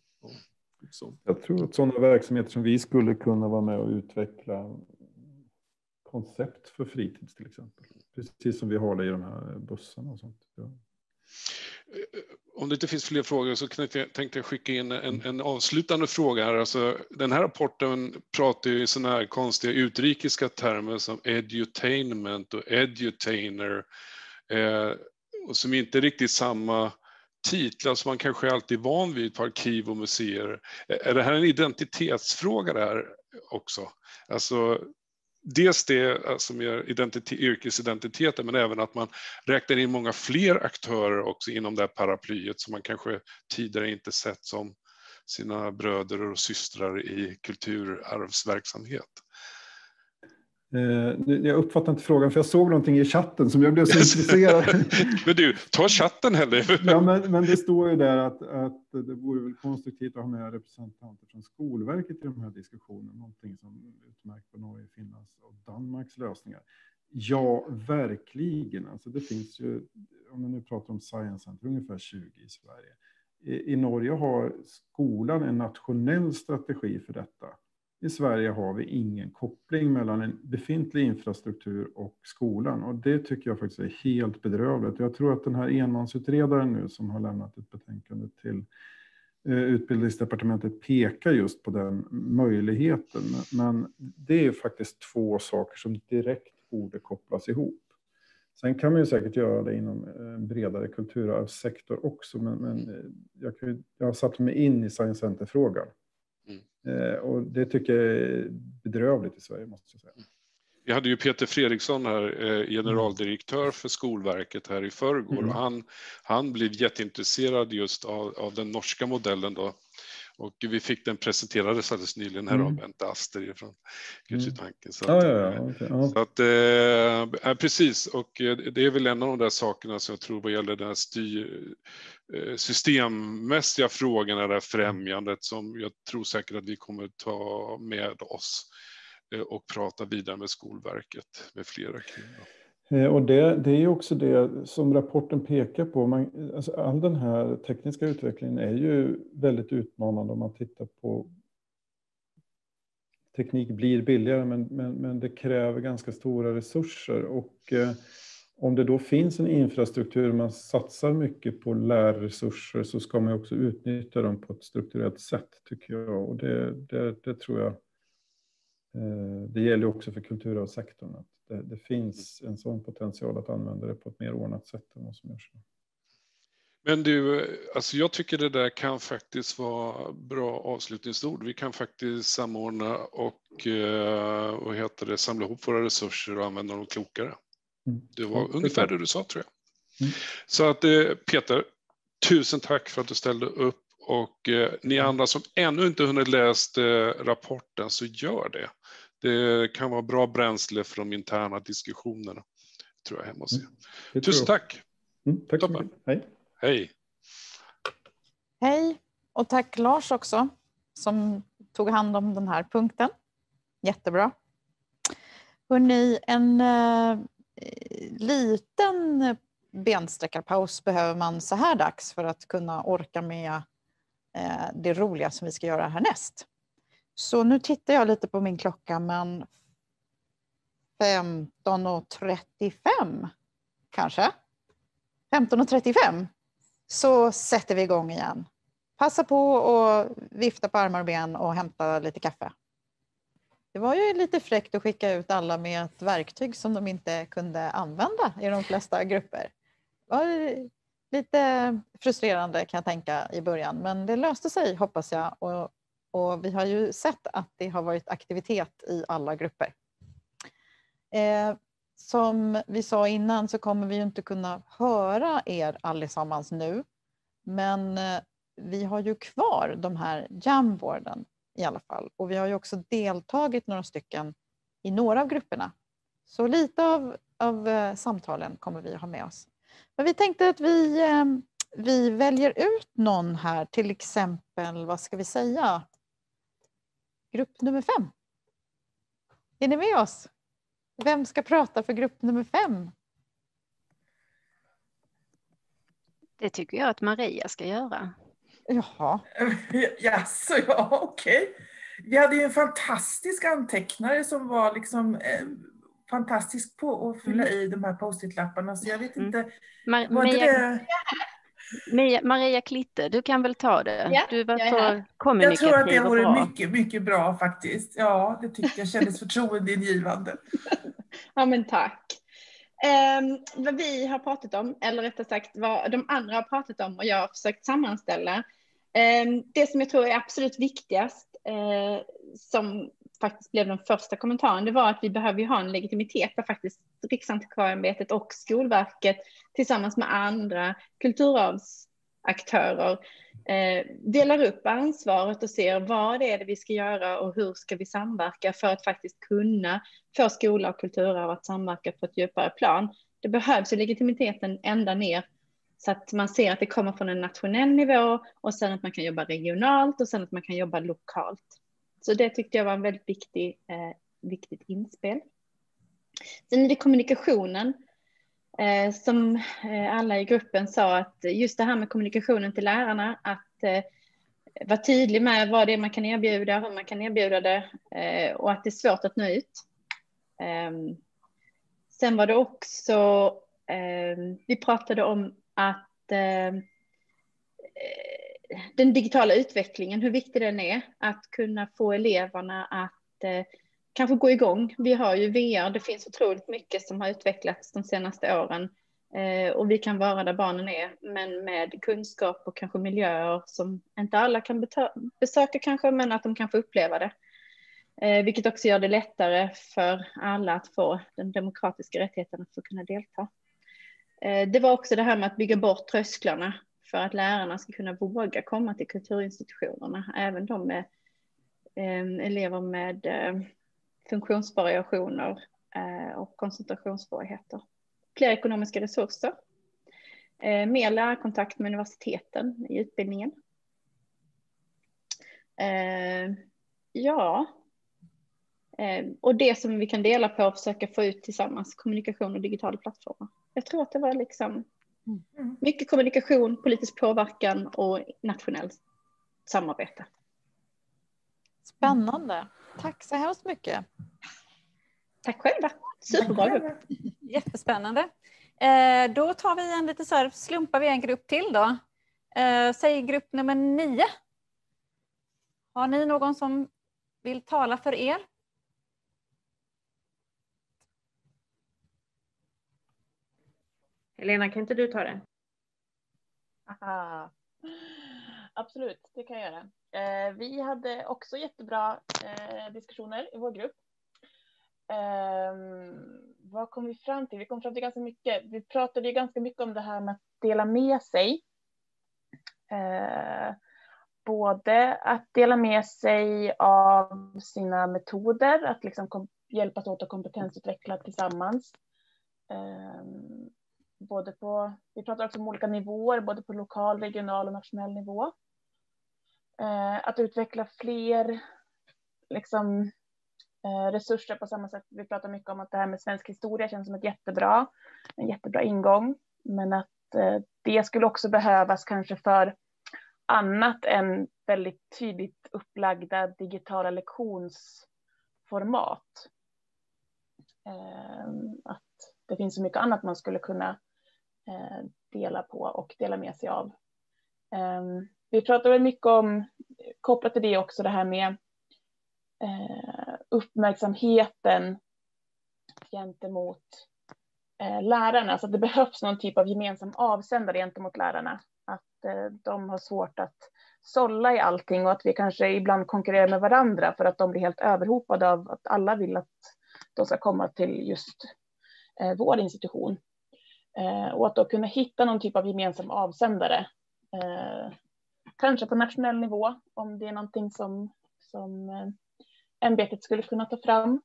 Så. Jag tror att sådana verksamheter som vi skulle kunna vara med och utveckla koncept för fritids till exempel. Precis som vi har det i de här bussarna och sånt. Ja. Eh, om det inte finns fler frågor så tänkte jag skicka in en, en avslutande fråga här. Alltså, den här rapporten pratar ju i sådana här konstiga utrikiska termer som edutainment och edutainer eh, och som inte är riktigt samma titlar som man kanske alltid är van vid på arkiv och museer. Är det här en identitetsfråga det här också? Alltså, dels det eh, som är identitet, yrkesidentiteten, men även att man räknar in många fler aktörer också inom det här paraplyet som man kanske tidigare inte sett som sina bröder och systrar i kulturarvsverksamhet. Eh, jag uppfattar inte frågan, för jag såg någonting i chatten som jag blev så intresserad. men du, ta chatten heller. ja, men, men det står ju där att, att det vore väl konstruktivt att ha med representanter från Skolverket i de här diskussionerna. Någonting som utmärkt på Norge, Finlands och Danmarks lösningar. Ja, verkligen. Alltså det finns ju, om vi nu pratar om Science Center, ungefär 20 i Sverige. I, I Norge har skolan en nationell strategi för detta i Sverige har vi ingen koppling mellan en befintlig infrastruktur och skolan. Och det tycker jag faktiskt är helt bedrövligt. Jag tror att den här enmansutredaren nu som har lämnat ett betänkande till eh, Utbildningsdepartementet pekar just på den möjligheten. Men det är faktiskt två saker som direkt borde kopplas ihop. Sen kan man ju säkert göra det inom eh, en bredare kulturarvssektor också, men, men eh, jag, kan, jag har satt mig in i Science Center-frågan. Eh, och det tycker jag är bedrövligt i Sverige, måste jag säga. Vi hade ju Peter Fredriksson här, eh, generaldirektör för Skolverket här i förrgår. Mm. Han, han blev jätteintresserad just av, av den norska modellen då, och vi fick den presenterad alldeles nyligen här mm. av Bente Aster från Kulturtanken. Så, mm. att, ja, ja, okay. ja. så att, eh, precis, och eh, det är väl en av de där sakerna som jag tror vad gäller den här styr, eh, systemmässiga frågorna, det här främjandet som jag tror säkert att vi kommer ta med oss och prata vidare med Skolverket med flera kring. Eh, och det, det är också det som rapporten pekar på. Man, alltså all den här tekniska utvecklingen är ju väldigt utmanande om man tittar på teknik blir billigare men, men, men det kräver ganska stora resurser. Och eh, om det då finns en infrastruktur man satsar mycket på lärresurser så ska man också utnyttja dem på ett strukturellt sätt tycker jag. Och det, det, det tror jag eh, det gäller också för kulturarvssektorn det, det, finns en sån potential att använda det på ett mer ordnat sätt än vad som görs. Men du, alltså jag tycker det där kan faktiskt vara bra avslutningsord. Vi kan faktiskt samordna och eh, vad heter det, samla ihop våra resurser och använda dem klokare. Mm. Det var ja, ungefär det du sa tror jag. Mm. Så att eh, Peter, tusen tack för att du ställde upp och eh, ni andra som ännu inte hunnit läst eh, rapporten så gör det det kan vara bra bränsle för de interna diskussionerna. Tror jag hemma hos er. Mm, Tusen tack. Mm, tack så mycket. Hej. Hej. Hej och tack Lars också som tog hand om den här punkten. Jättebra. Hörrni, en eh, liten bensträckarpaus behöver man så här dags för att kunna orka med eh, det roliga som vi ska göra härnäst. Så nu tittar jag lite på min klocka, men 15.35 kanske? 15.35 så sätter vi igång igen. Passa på att vifta på armar och ben och hämta lite kaffe. det var ju lite fräckt att skicka ut alla med ett verktyg som de inte kunde använda i de flesta grupper. Det var lite frustrerande kan jag tänka i början, men det löste sig hoppas jag. Och, och vi har ju sett att det har varit aktivitet i alla grupper. Eh, som vi sa innan så kommer vi inte kunna höra er allesammans nu, men eh, vi har ju kvar de här jamboarden i alla fall. Och vi har ju också deltagit några stycken i några av grupperna. Så lite av, av eh, samtalen kommer vi ha med oss. Men vi tänkte att vi, eh, vi väljer ut någon här, till exempel, vad ska vi säga? Grupp nummer fem. Är ni med oss? Vem ska prata för grupp nummer fem? Det tycker jag att Maria ska göra. Jaha. Jaså, ja okej. Okay. Vi hade ju en fantastisk antecknare som var liksom eh, fantastisk på att fylla mm. i de här post-it-lapparna, så jag vet mm. inte. Mm. Mar Maria, det... Maria, Maria Klitte, du kan väl ta det? Ja, du var så kommunikativ Jag tror att det vore mycket, mycket bra faktiskt. Ja, det tyckte jag kändes förtroendeingivande. ja, men tack. Um, vad vi har pratat om, eller rättare sagt vad de andra har pratat om och jag har försökt sammanställa. Um, det som jag tror är absolut viktigast, uh, som faktiskt blev den första kommentaren, det var att vi behöver ha en legitimitet där faktiskt Riksantikvarieämbetet och Skolverket tillsammans med andra kulturarvsaktörer eh, delar upp ansvaret och ser vad det är det vi ska göra och hur ska vi samverka för att faktiskt kunna få skola och kulturarv att samverka på ett djupare plan. Det behövs ju legitimiteten ända ner så att man ser att det kommer från en nationell nivå och sen att man kan jobba regionalt och sen att man kan jobba lokalt. Så det tyckte jag var en väldigt viktig, eh, viktigt inspel. Sen är det kommunikationen. Eh, som eh, alla i gruppen sa att just det här med kommunikationen till lärarna, att eh, vara tydlig med vad det är man kan erbjuda, hur man kan erbjuda det eh, och att det är svårt att nå ut. Ehm, sen var det också, ehm, vi pratade om att ehm, eh, den digitala utvecklingen, hur viktig den är, att kunna få eleverna att eh, kanske gå igång. Vi har ju VR, det finns otroligt mycket som har utvecklats de senaste åren eh, och vi kan vara där barnen är, men med kunskap och kanske miljöer som inte alla kan besöka kanske, men att de kan få uppleva det. Eh, vilket också gör det lättare för alla att få den demokratiska rättigheten att få kunna delta. Eh, det var också det här med att bygga bort trösklarna för att lärarna ska kunna våga komma till kulturinstitutionerna, även de med eh, elever med eh, funktionsvariationer eh, och koncentrationssvårigheter. Fler ekonomiska resurser, eh, mer lärarkontakt med universiteten i utbildningen. Eh, ja, eh, och det som vi kan dela på och försöka få ut tillsammans, kommunikation och digitala plattformar. Jag tror att det var liksom mm. mycket kommunikation, politisk påverkan och nationellt samarbete. Spännande. Tack så hemskt mycket. Tack själva. Superbra grupp. Jättespännande. Eh, då tar vi en lite så här, slumpar vi en grupp till då. Eh, säg grupp nummer nio. Har ni någon som vill tala för er? Elena, kan inte du ta det? Aha. Absolut, det kan jag göra. Eh, vi hade också jättebra eh, diskussioner i vår grupp. Eh, vad kom vi fram till? Vi kom fram till ganska mycket. Vi pratade ju ganska mycket om det här med att dela med sig. Eh, både att dela med sig av sina metoder, att liksom hjälpas åt att kompetensutveckla tillsammans. Ehm, Både på, vi pratar också om olika nivåer, både på lokal, regional och nationell nivå. Eh, att utveckla fler liksom, eh, resurser på samma sätt. Vi pratar mycket om att det här med svensk historia känns som ett jättebra, en jättebra ingång, men att eh, det skulle också behövas kanske för annat än väldigt tydligt upplagda digitala lektionsformat. Eh, att det finns så mycket annat man skulle kunna Eh, dela på och dela med sig av ehm, vi pratar väl mycket om, kopplat till det också, det här med eh, uppmärksamheten gentemot eh, lärarna. Så att det behövs någon typ av gemensam avsändare gentemot lärarna. Att de har svårt att sålla i allting och att vi kanske ibland konkurrerar med varandra för att de blir helt överhopade av att alla vill att de ska komma till just vår institution. Eh, och att då kunna hitta någon typ av gemensam avsändare. Eh, kanske på nationell nivå om det är någonting som, som eh, ämbetet skulle kunna ta fram.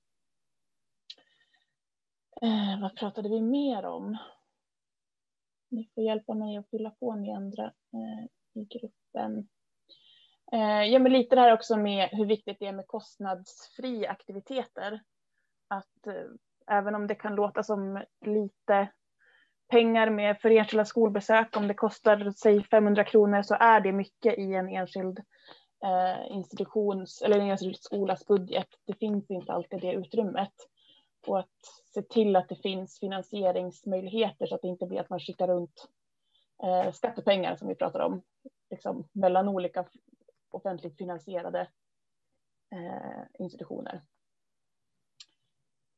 Eh, vad pratade vi mer om? Ni får hjälpa mig att fylla på ni andra eh, i gruppen. Eh, ja, men lite det här också med hur viktigt det är med kostnadsfria aktiviteter. Att eh, även om det kan låta som lite pengar med för enskilda skolbesök, om det kostar säg 500 kronor så är det mycket i en enskild eh, institutions eller en enskild skolas budget. Det finns inte alltid det utrymmet. Och att se till att det finns finansieringsmöjligheter så att det inte blir att man skickar runt eh, skattepengar som vi pratar om liksom, mellan olika offentligt finansierade eh, institutioner.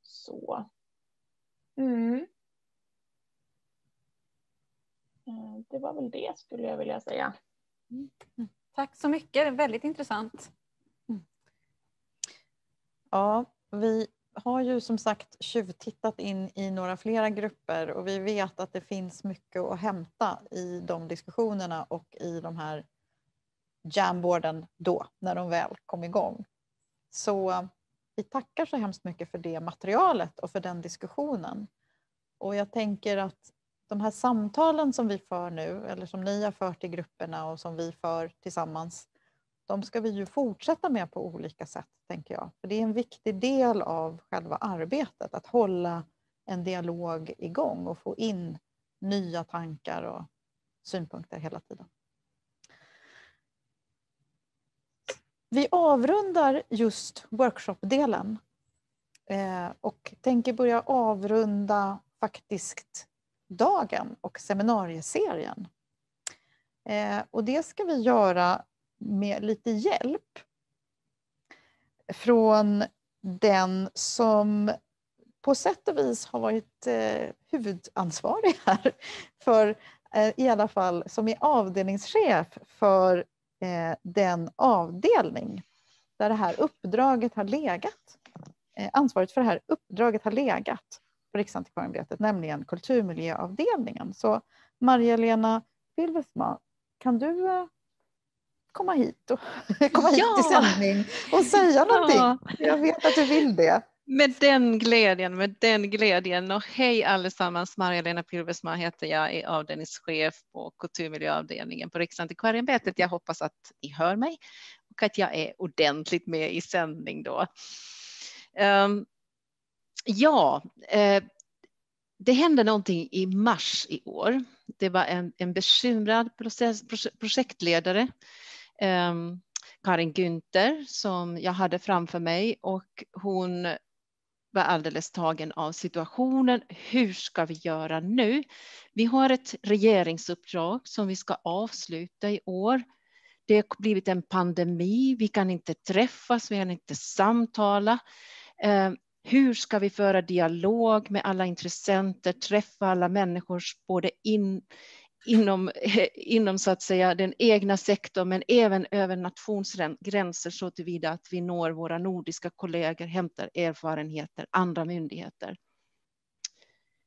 Så. Mm. Eh, det var väl det skulle jag vilja säga. Mm. Tack så mycket, väldigt intressant. Mm. Ja, vi har ju som sagt tjuvtittat in i några flera grupper och vi vet att det finns mycket att hämta i de diskussionerna och i de här jamboarden då, när de väl kom igång. Så vi tackar så hemskt mycket för det materialet och för den diskussionen. Och jag tänker att de här samtalen som vi för nu, eller som ni har fört i grupperna och som vi för tillsammans, de ska vi ju fortsätta med på olika sätt, tänker jag. För det är en viktig del av själva arbetet, att hålla en dialog igång och få in nya tankar och synpunkter hela tiden. Vi avrundar just workshopdelen eh, och tänker börja avrunda faktiskt dagen och seminarieserien. Eh, och det ska vi göra med lite hjälp från den som på sätt och vis har varit eh, huvudansvarig här för eh, i alla fall som är avdelningschef för eh, den avdelning där det här uppdraget har legat. Eh, ansvaret för det här uppdraget har legat på Riksantikvarieämbetet, nämligen kulturmiljöavdelningen. Så Maria-Lena Pilvesma, kan du eh, komma hit, och, komma hit ja. till sändning och säga någonting? Ja. Jag vet att du vill det. Med den glädjen, med den glädjen och hej allesammans, Maria-Lena Pilvesma heter jag, är avdelningschef på kulturmiljöavdelningen på Riksantikvarieämbetet. Jag hoppas att ni hör mig och att jag är ordentligt med i sändning då. Um, ja, eh, det hände någonting i mars i år. Det var en, en bekymrad process, projektledare eh, Karin Günther som jag hade framför mig och hon var alldeles tagen av situationen. Hur ska vi göra nu? Vi har ett regeringsuppdrag som vi ska avsluta i år. Det har blivit en pandemi, vi kan inte träffas, vi kan inte samtala. Ehm, hur ska vi föra dialog med alla intressenter, träffa alla människor både in, inom, inom så att säga den egna sektorn men även över nationsgränser så tillvida att vi når våra nordiska kollegor, hämtar erfarenheter, andra myndigheter.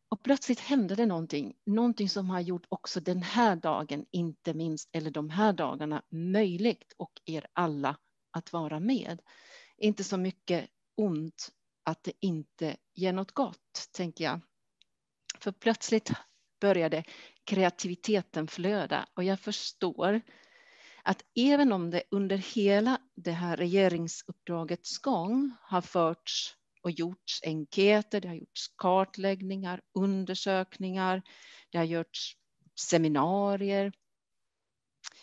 Och plötsligt hände det någonting, någonting som har gjort också den här dagen, inte minst, eller de här dagarna möjligt och er alla att vara med. Inte så mycket ont att det inte ger något gott, tänker jag. För plötsligt började kreativiteten flöda och jag förstår att även om det under hela det här regeringsuppdragets gång har förts och gjorts enkäter, det har gjorts kartläggningar, undersökningar, det har gjorts seminarier.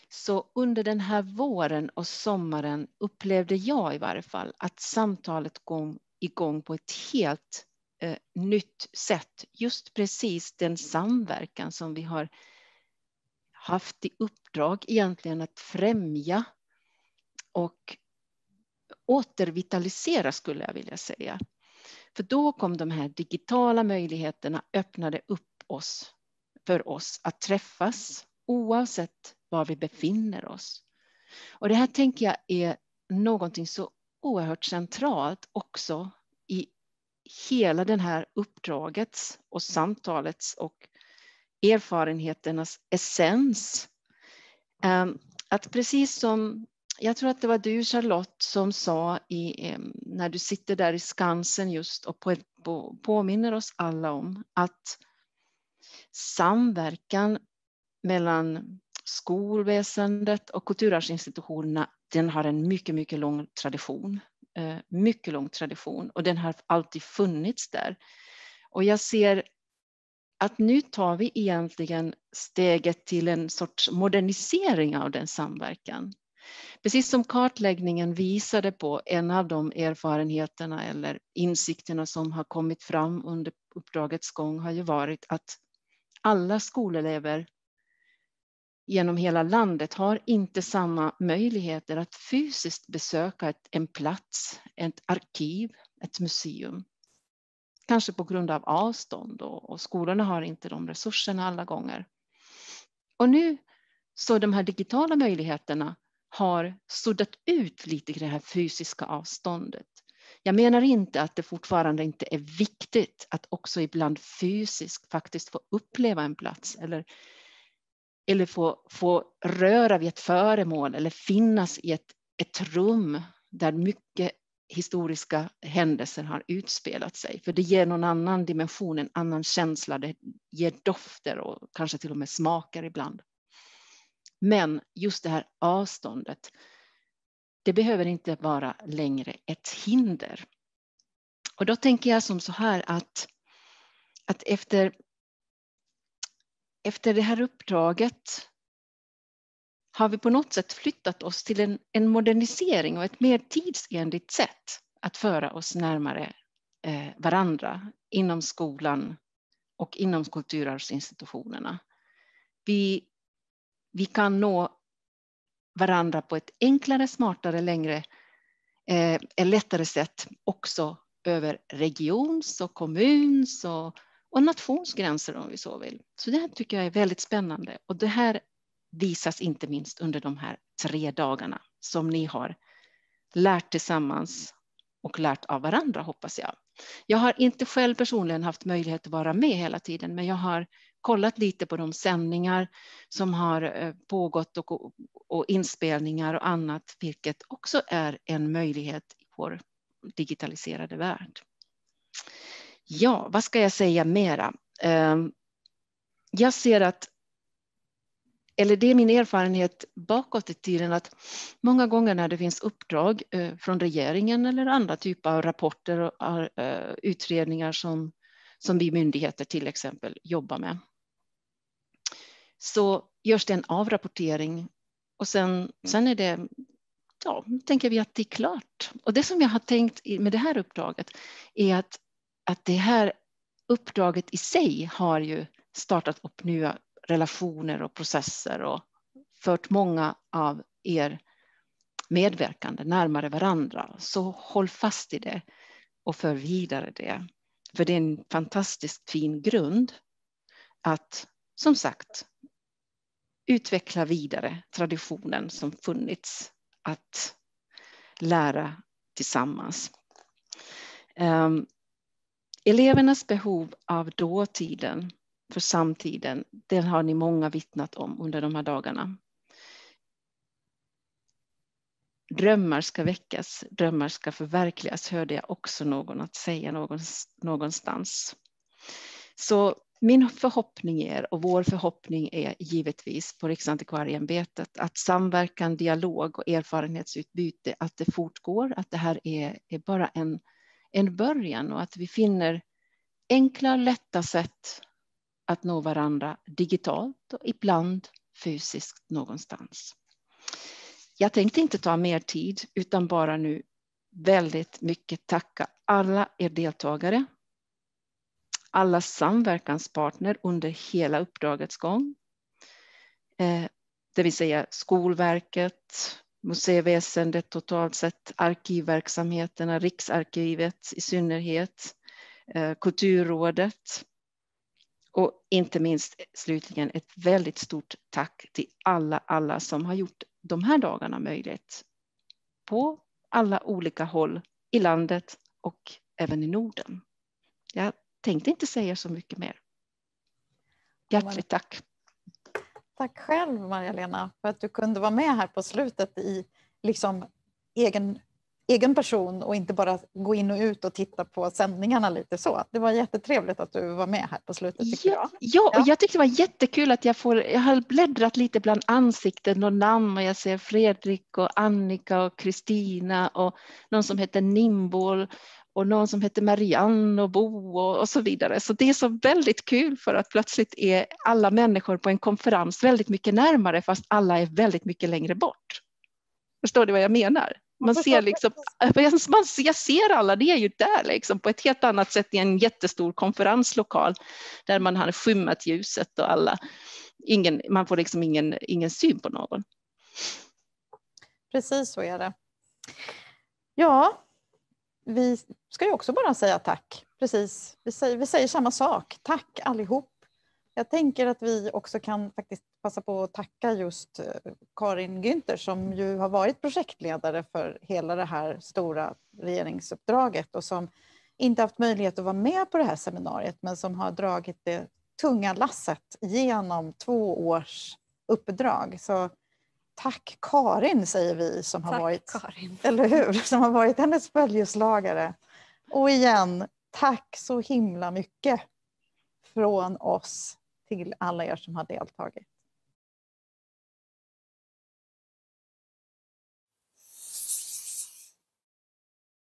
Så under den här våren och sommaren upplevde jag i varje fall att samtalet kom igång på ett helt eh, nytt sätt. Just precis den samverkan som vi har haft i uppdrag egentligen att främja och återvitalisera skulle jag vilja säga. För då kom de här digitala möjligheterna öppnade upp oss för oss att träffas oavsett var vi befinner oss. Och det här tänker jag är någonting så oerhört centralt också i hela den här uppdragets och samtalets och erfarenheternas essens. Ehm, att precis som, jag tror att det var du Charlotte som sa i, ehm, när du sitter där i Skansen just och på, på, påminner oss alla om att samverkan mellan skolväsendet och kulturarvsinstitutionerna, den har en mycket, mycket lång tradition. Eh, mycket lång tradition och den har alltid funnits där. Och jag ser att nu tar vi egentligen steget till en sorts modernisering av den samverkan. Precis som kartläggningen visade på, en av de erfarenheterna eller insikterna som har kommit fram under uppdragets gång har ju varit att alla skolelever genom hela landet har inte samma möjligheter att fysiskt besöka ett, en plats, ett arkiv, ett museum. Kanske på grund av avstånd och, och skolorna har inte de resurserna alla gånger. Och nu så de här digitala möjligheterna har suddat ut lite det här fysiska avståndet. Jag menar inte att det fortfarande inte är viktigt att också ibland fysiskt faktiskt få uppleva en plats eller, eller få, få röra vid ett föremål eller finnas i ett, ett rum där mycket historiska händelser har utspelat sig. För det ger någon annan dimension, en annan känsla, det ger dofter och kanske till och med smaker ibland. Men just det här avståndet, det behöver inte vara längre ett hinder. Och då tänker jag som så här att, att efter, efter det här uppdraget har vi på något sätt flyttat oss till en, en modernisering och ett mer tidsenligt sätt att föra oss närmare eh, varandra inom skolan och inom kulturarvsinstitutionerna. Vi, vi kan nå varandra på ett enklare, smartare, längre, eh, lättare sätt också över regions och kommuns och, och nationsgränser om vi så vill. Så det här tycker jag är väldigt spännande och det här visas inte minst under de här tre dagarna som ni har lärt tillsammans och lärt av varandra hoppas jag. Jag har inte själv personligen haft möjlighet att vara med hela tiden, men jag har kollat lite på de sändningar som har eh, pågått och, och inspelningar och annat, vilket också är en möjlighet i vår digitaliserade värld. Ja, vad ska jag säga mera? Ehm, jag ser att, eller det är min erfarenhet bakåt i tiden, att många gånger när det finns uppdrag eh, från regeringen eller andra typer av rapporter och eh, utredningar som, som vi myndigheter till exempel jobbar med, så görs det en avrapportering och sen, sen är det, ja, tänker vi att det är klart. Och det som jag har tänkt med det här uppdraget är att, att det här uppdraget i sig har ju startat upp nya relationer och processer och fört många av er medverkande närmare varandra. Så håll fast i det och för vidare det. För det är en fantastiskt fin grund att som sagt utveckla vidare traditionen som funnits att lära tillsammans. Ehm, Elevernas behov av dåtiden för samtiden, det har ni många vittnat om under de här dagarna. Drömmar ska väckas, drömmar ska förverkligas, hörde jag också någon att säga någonstans. Så min förhoppning är, och vår förhoppning är givetvis på Riksantikvarieämbetet, att samverkan, dialog och erfarenhetsutbyte, att det fortgår, att det här är, är bara en, en början och att vi finner enkla, lätta sätt att nå varandra digitalt och ibland fysiskt någonstans. Jag tänkte inte ta mer tid utan bara nu väldigt mycket tacka alla er deltagare alla samverkanspartner under hela uppdragets gång. Eh, det vill säga Skolverket, museiväsendet totalt sett, arkivverksamheterna, Riksarkivet i synnerhet, eh, Kulturrådet och inte minst slutligen ett väldigt stort tack till alla, alla som har gjort de här dagarna möjligt på alla olika håll i landet och även i Norden. Jag tänkte inte säga så mycket mer. Hjärtligt tack. Tack själv Maria-Lena för att du kunde vara med här på slutet i liksom egen, egen person och inte bara gå in och ut och titta på sändningarna lite så. Det var jättetrevligt att du var med här på slutet. Ja, jag. ja, och jag tyckte det var jättekul att jag får, jag har bläddrat lite bland ansikten och namn och jag ser Fredrik och Annika och Kristina och någon som heter Nimbol och någon som heter Marianne och Bo och, och, så vidare. Så det är så väldigt kul för att plötsligt är alla människor på en konferens väldigt mycket närmare fast alla är väldigt mycket längre bort. Förstår du vad jag menar? Man ser liksom, man, jag ser alla, det är ju där liksom, på ett helt annat sätt i en jättestor konferenslokal där man har skymmat ljuset och alla, ingen, man får liksom ingen, ingen syn på någon. Precis så är det. Ja, vi ska ju också bara säga tack. Precis, vi säger, vi säger samma sak. Tack allihop. Jag tänker att vi också kan faktiskt passa på att tacka just eh, Karin Günther som ju har varit projektledare för hela det här stora regeringsuppdraget och som inte haft möjlighet att vara med på det här seminariet men som har dragit det tunga lasset genom två års uppdrag. Så tack Karin säger vi som har varit, Karin. eller hur, som har varit hennes följeslagare. Och igen, tack så himla mycket från oss till alla er som har deltagit.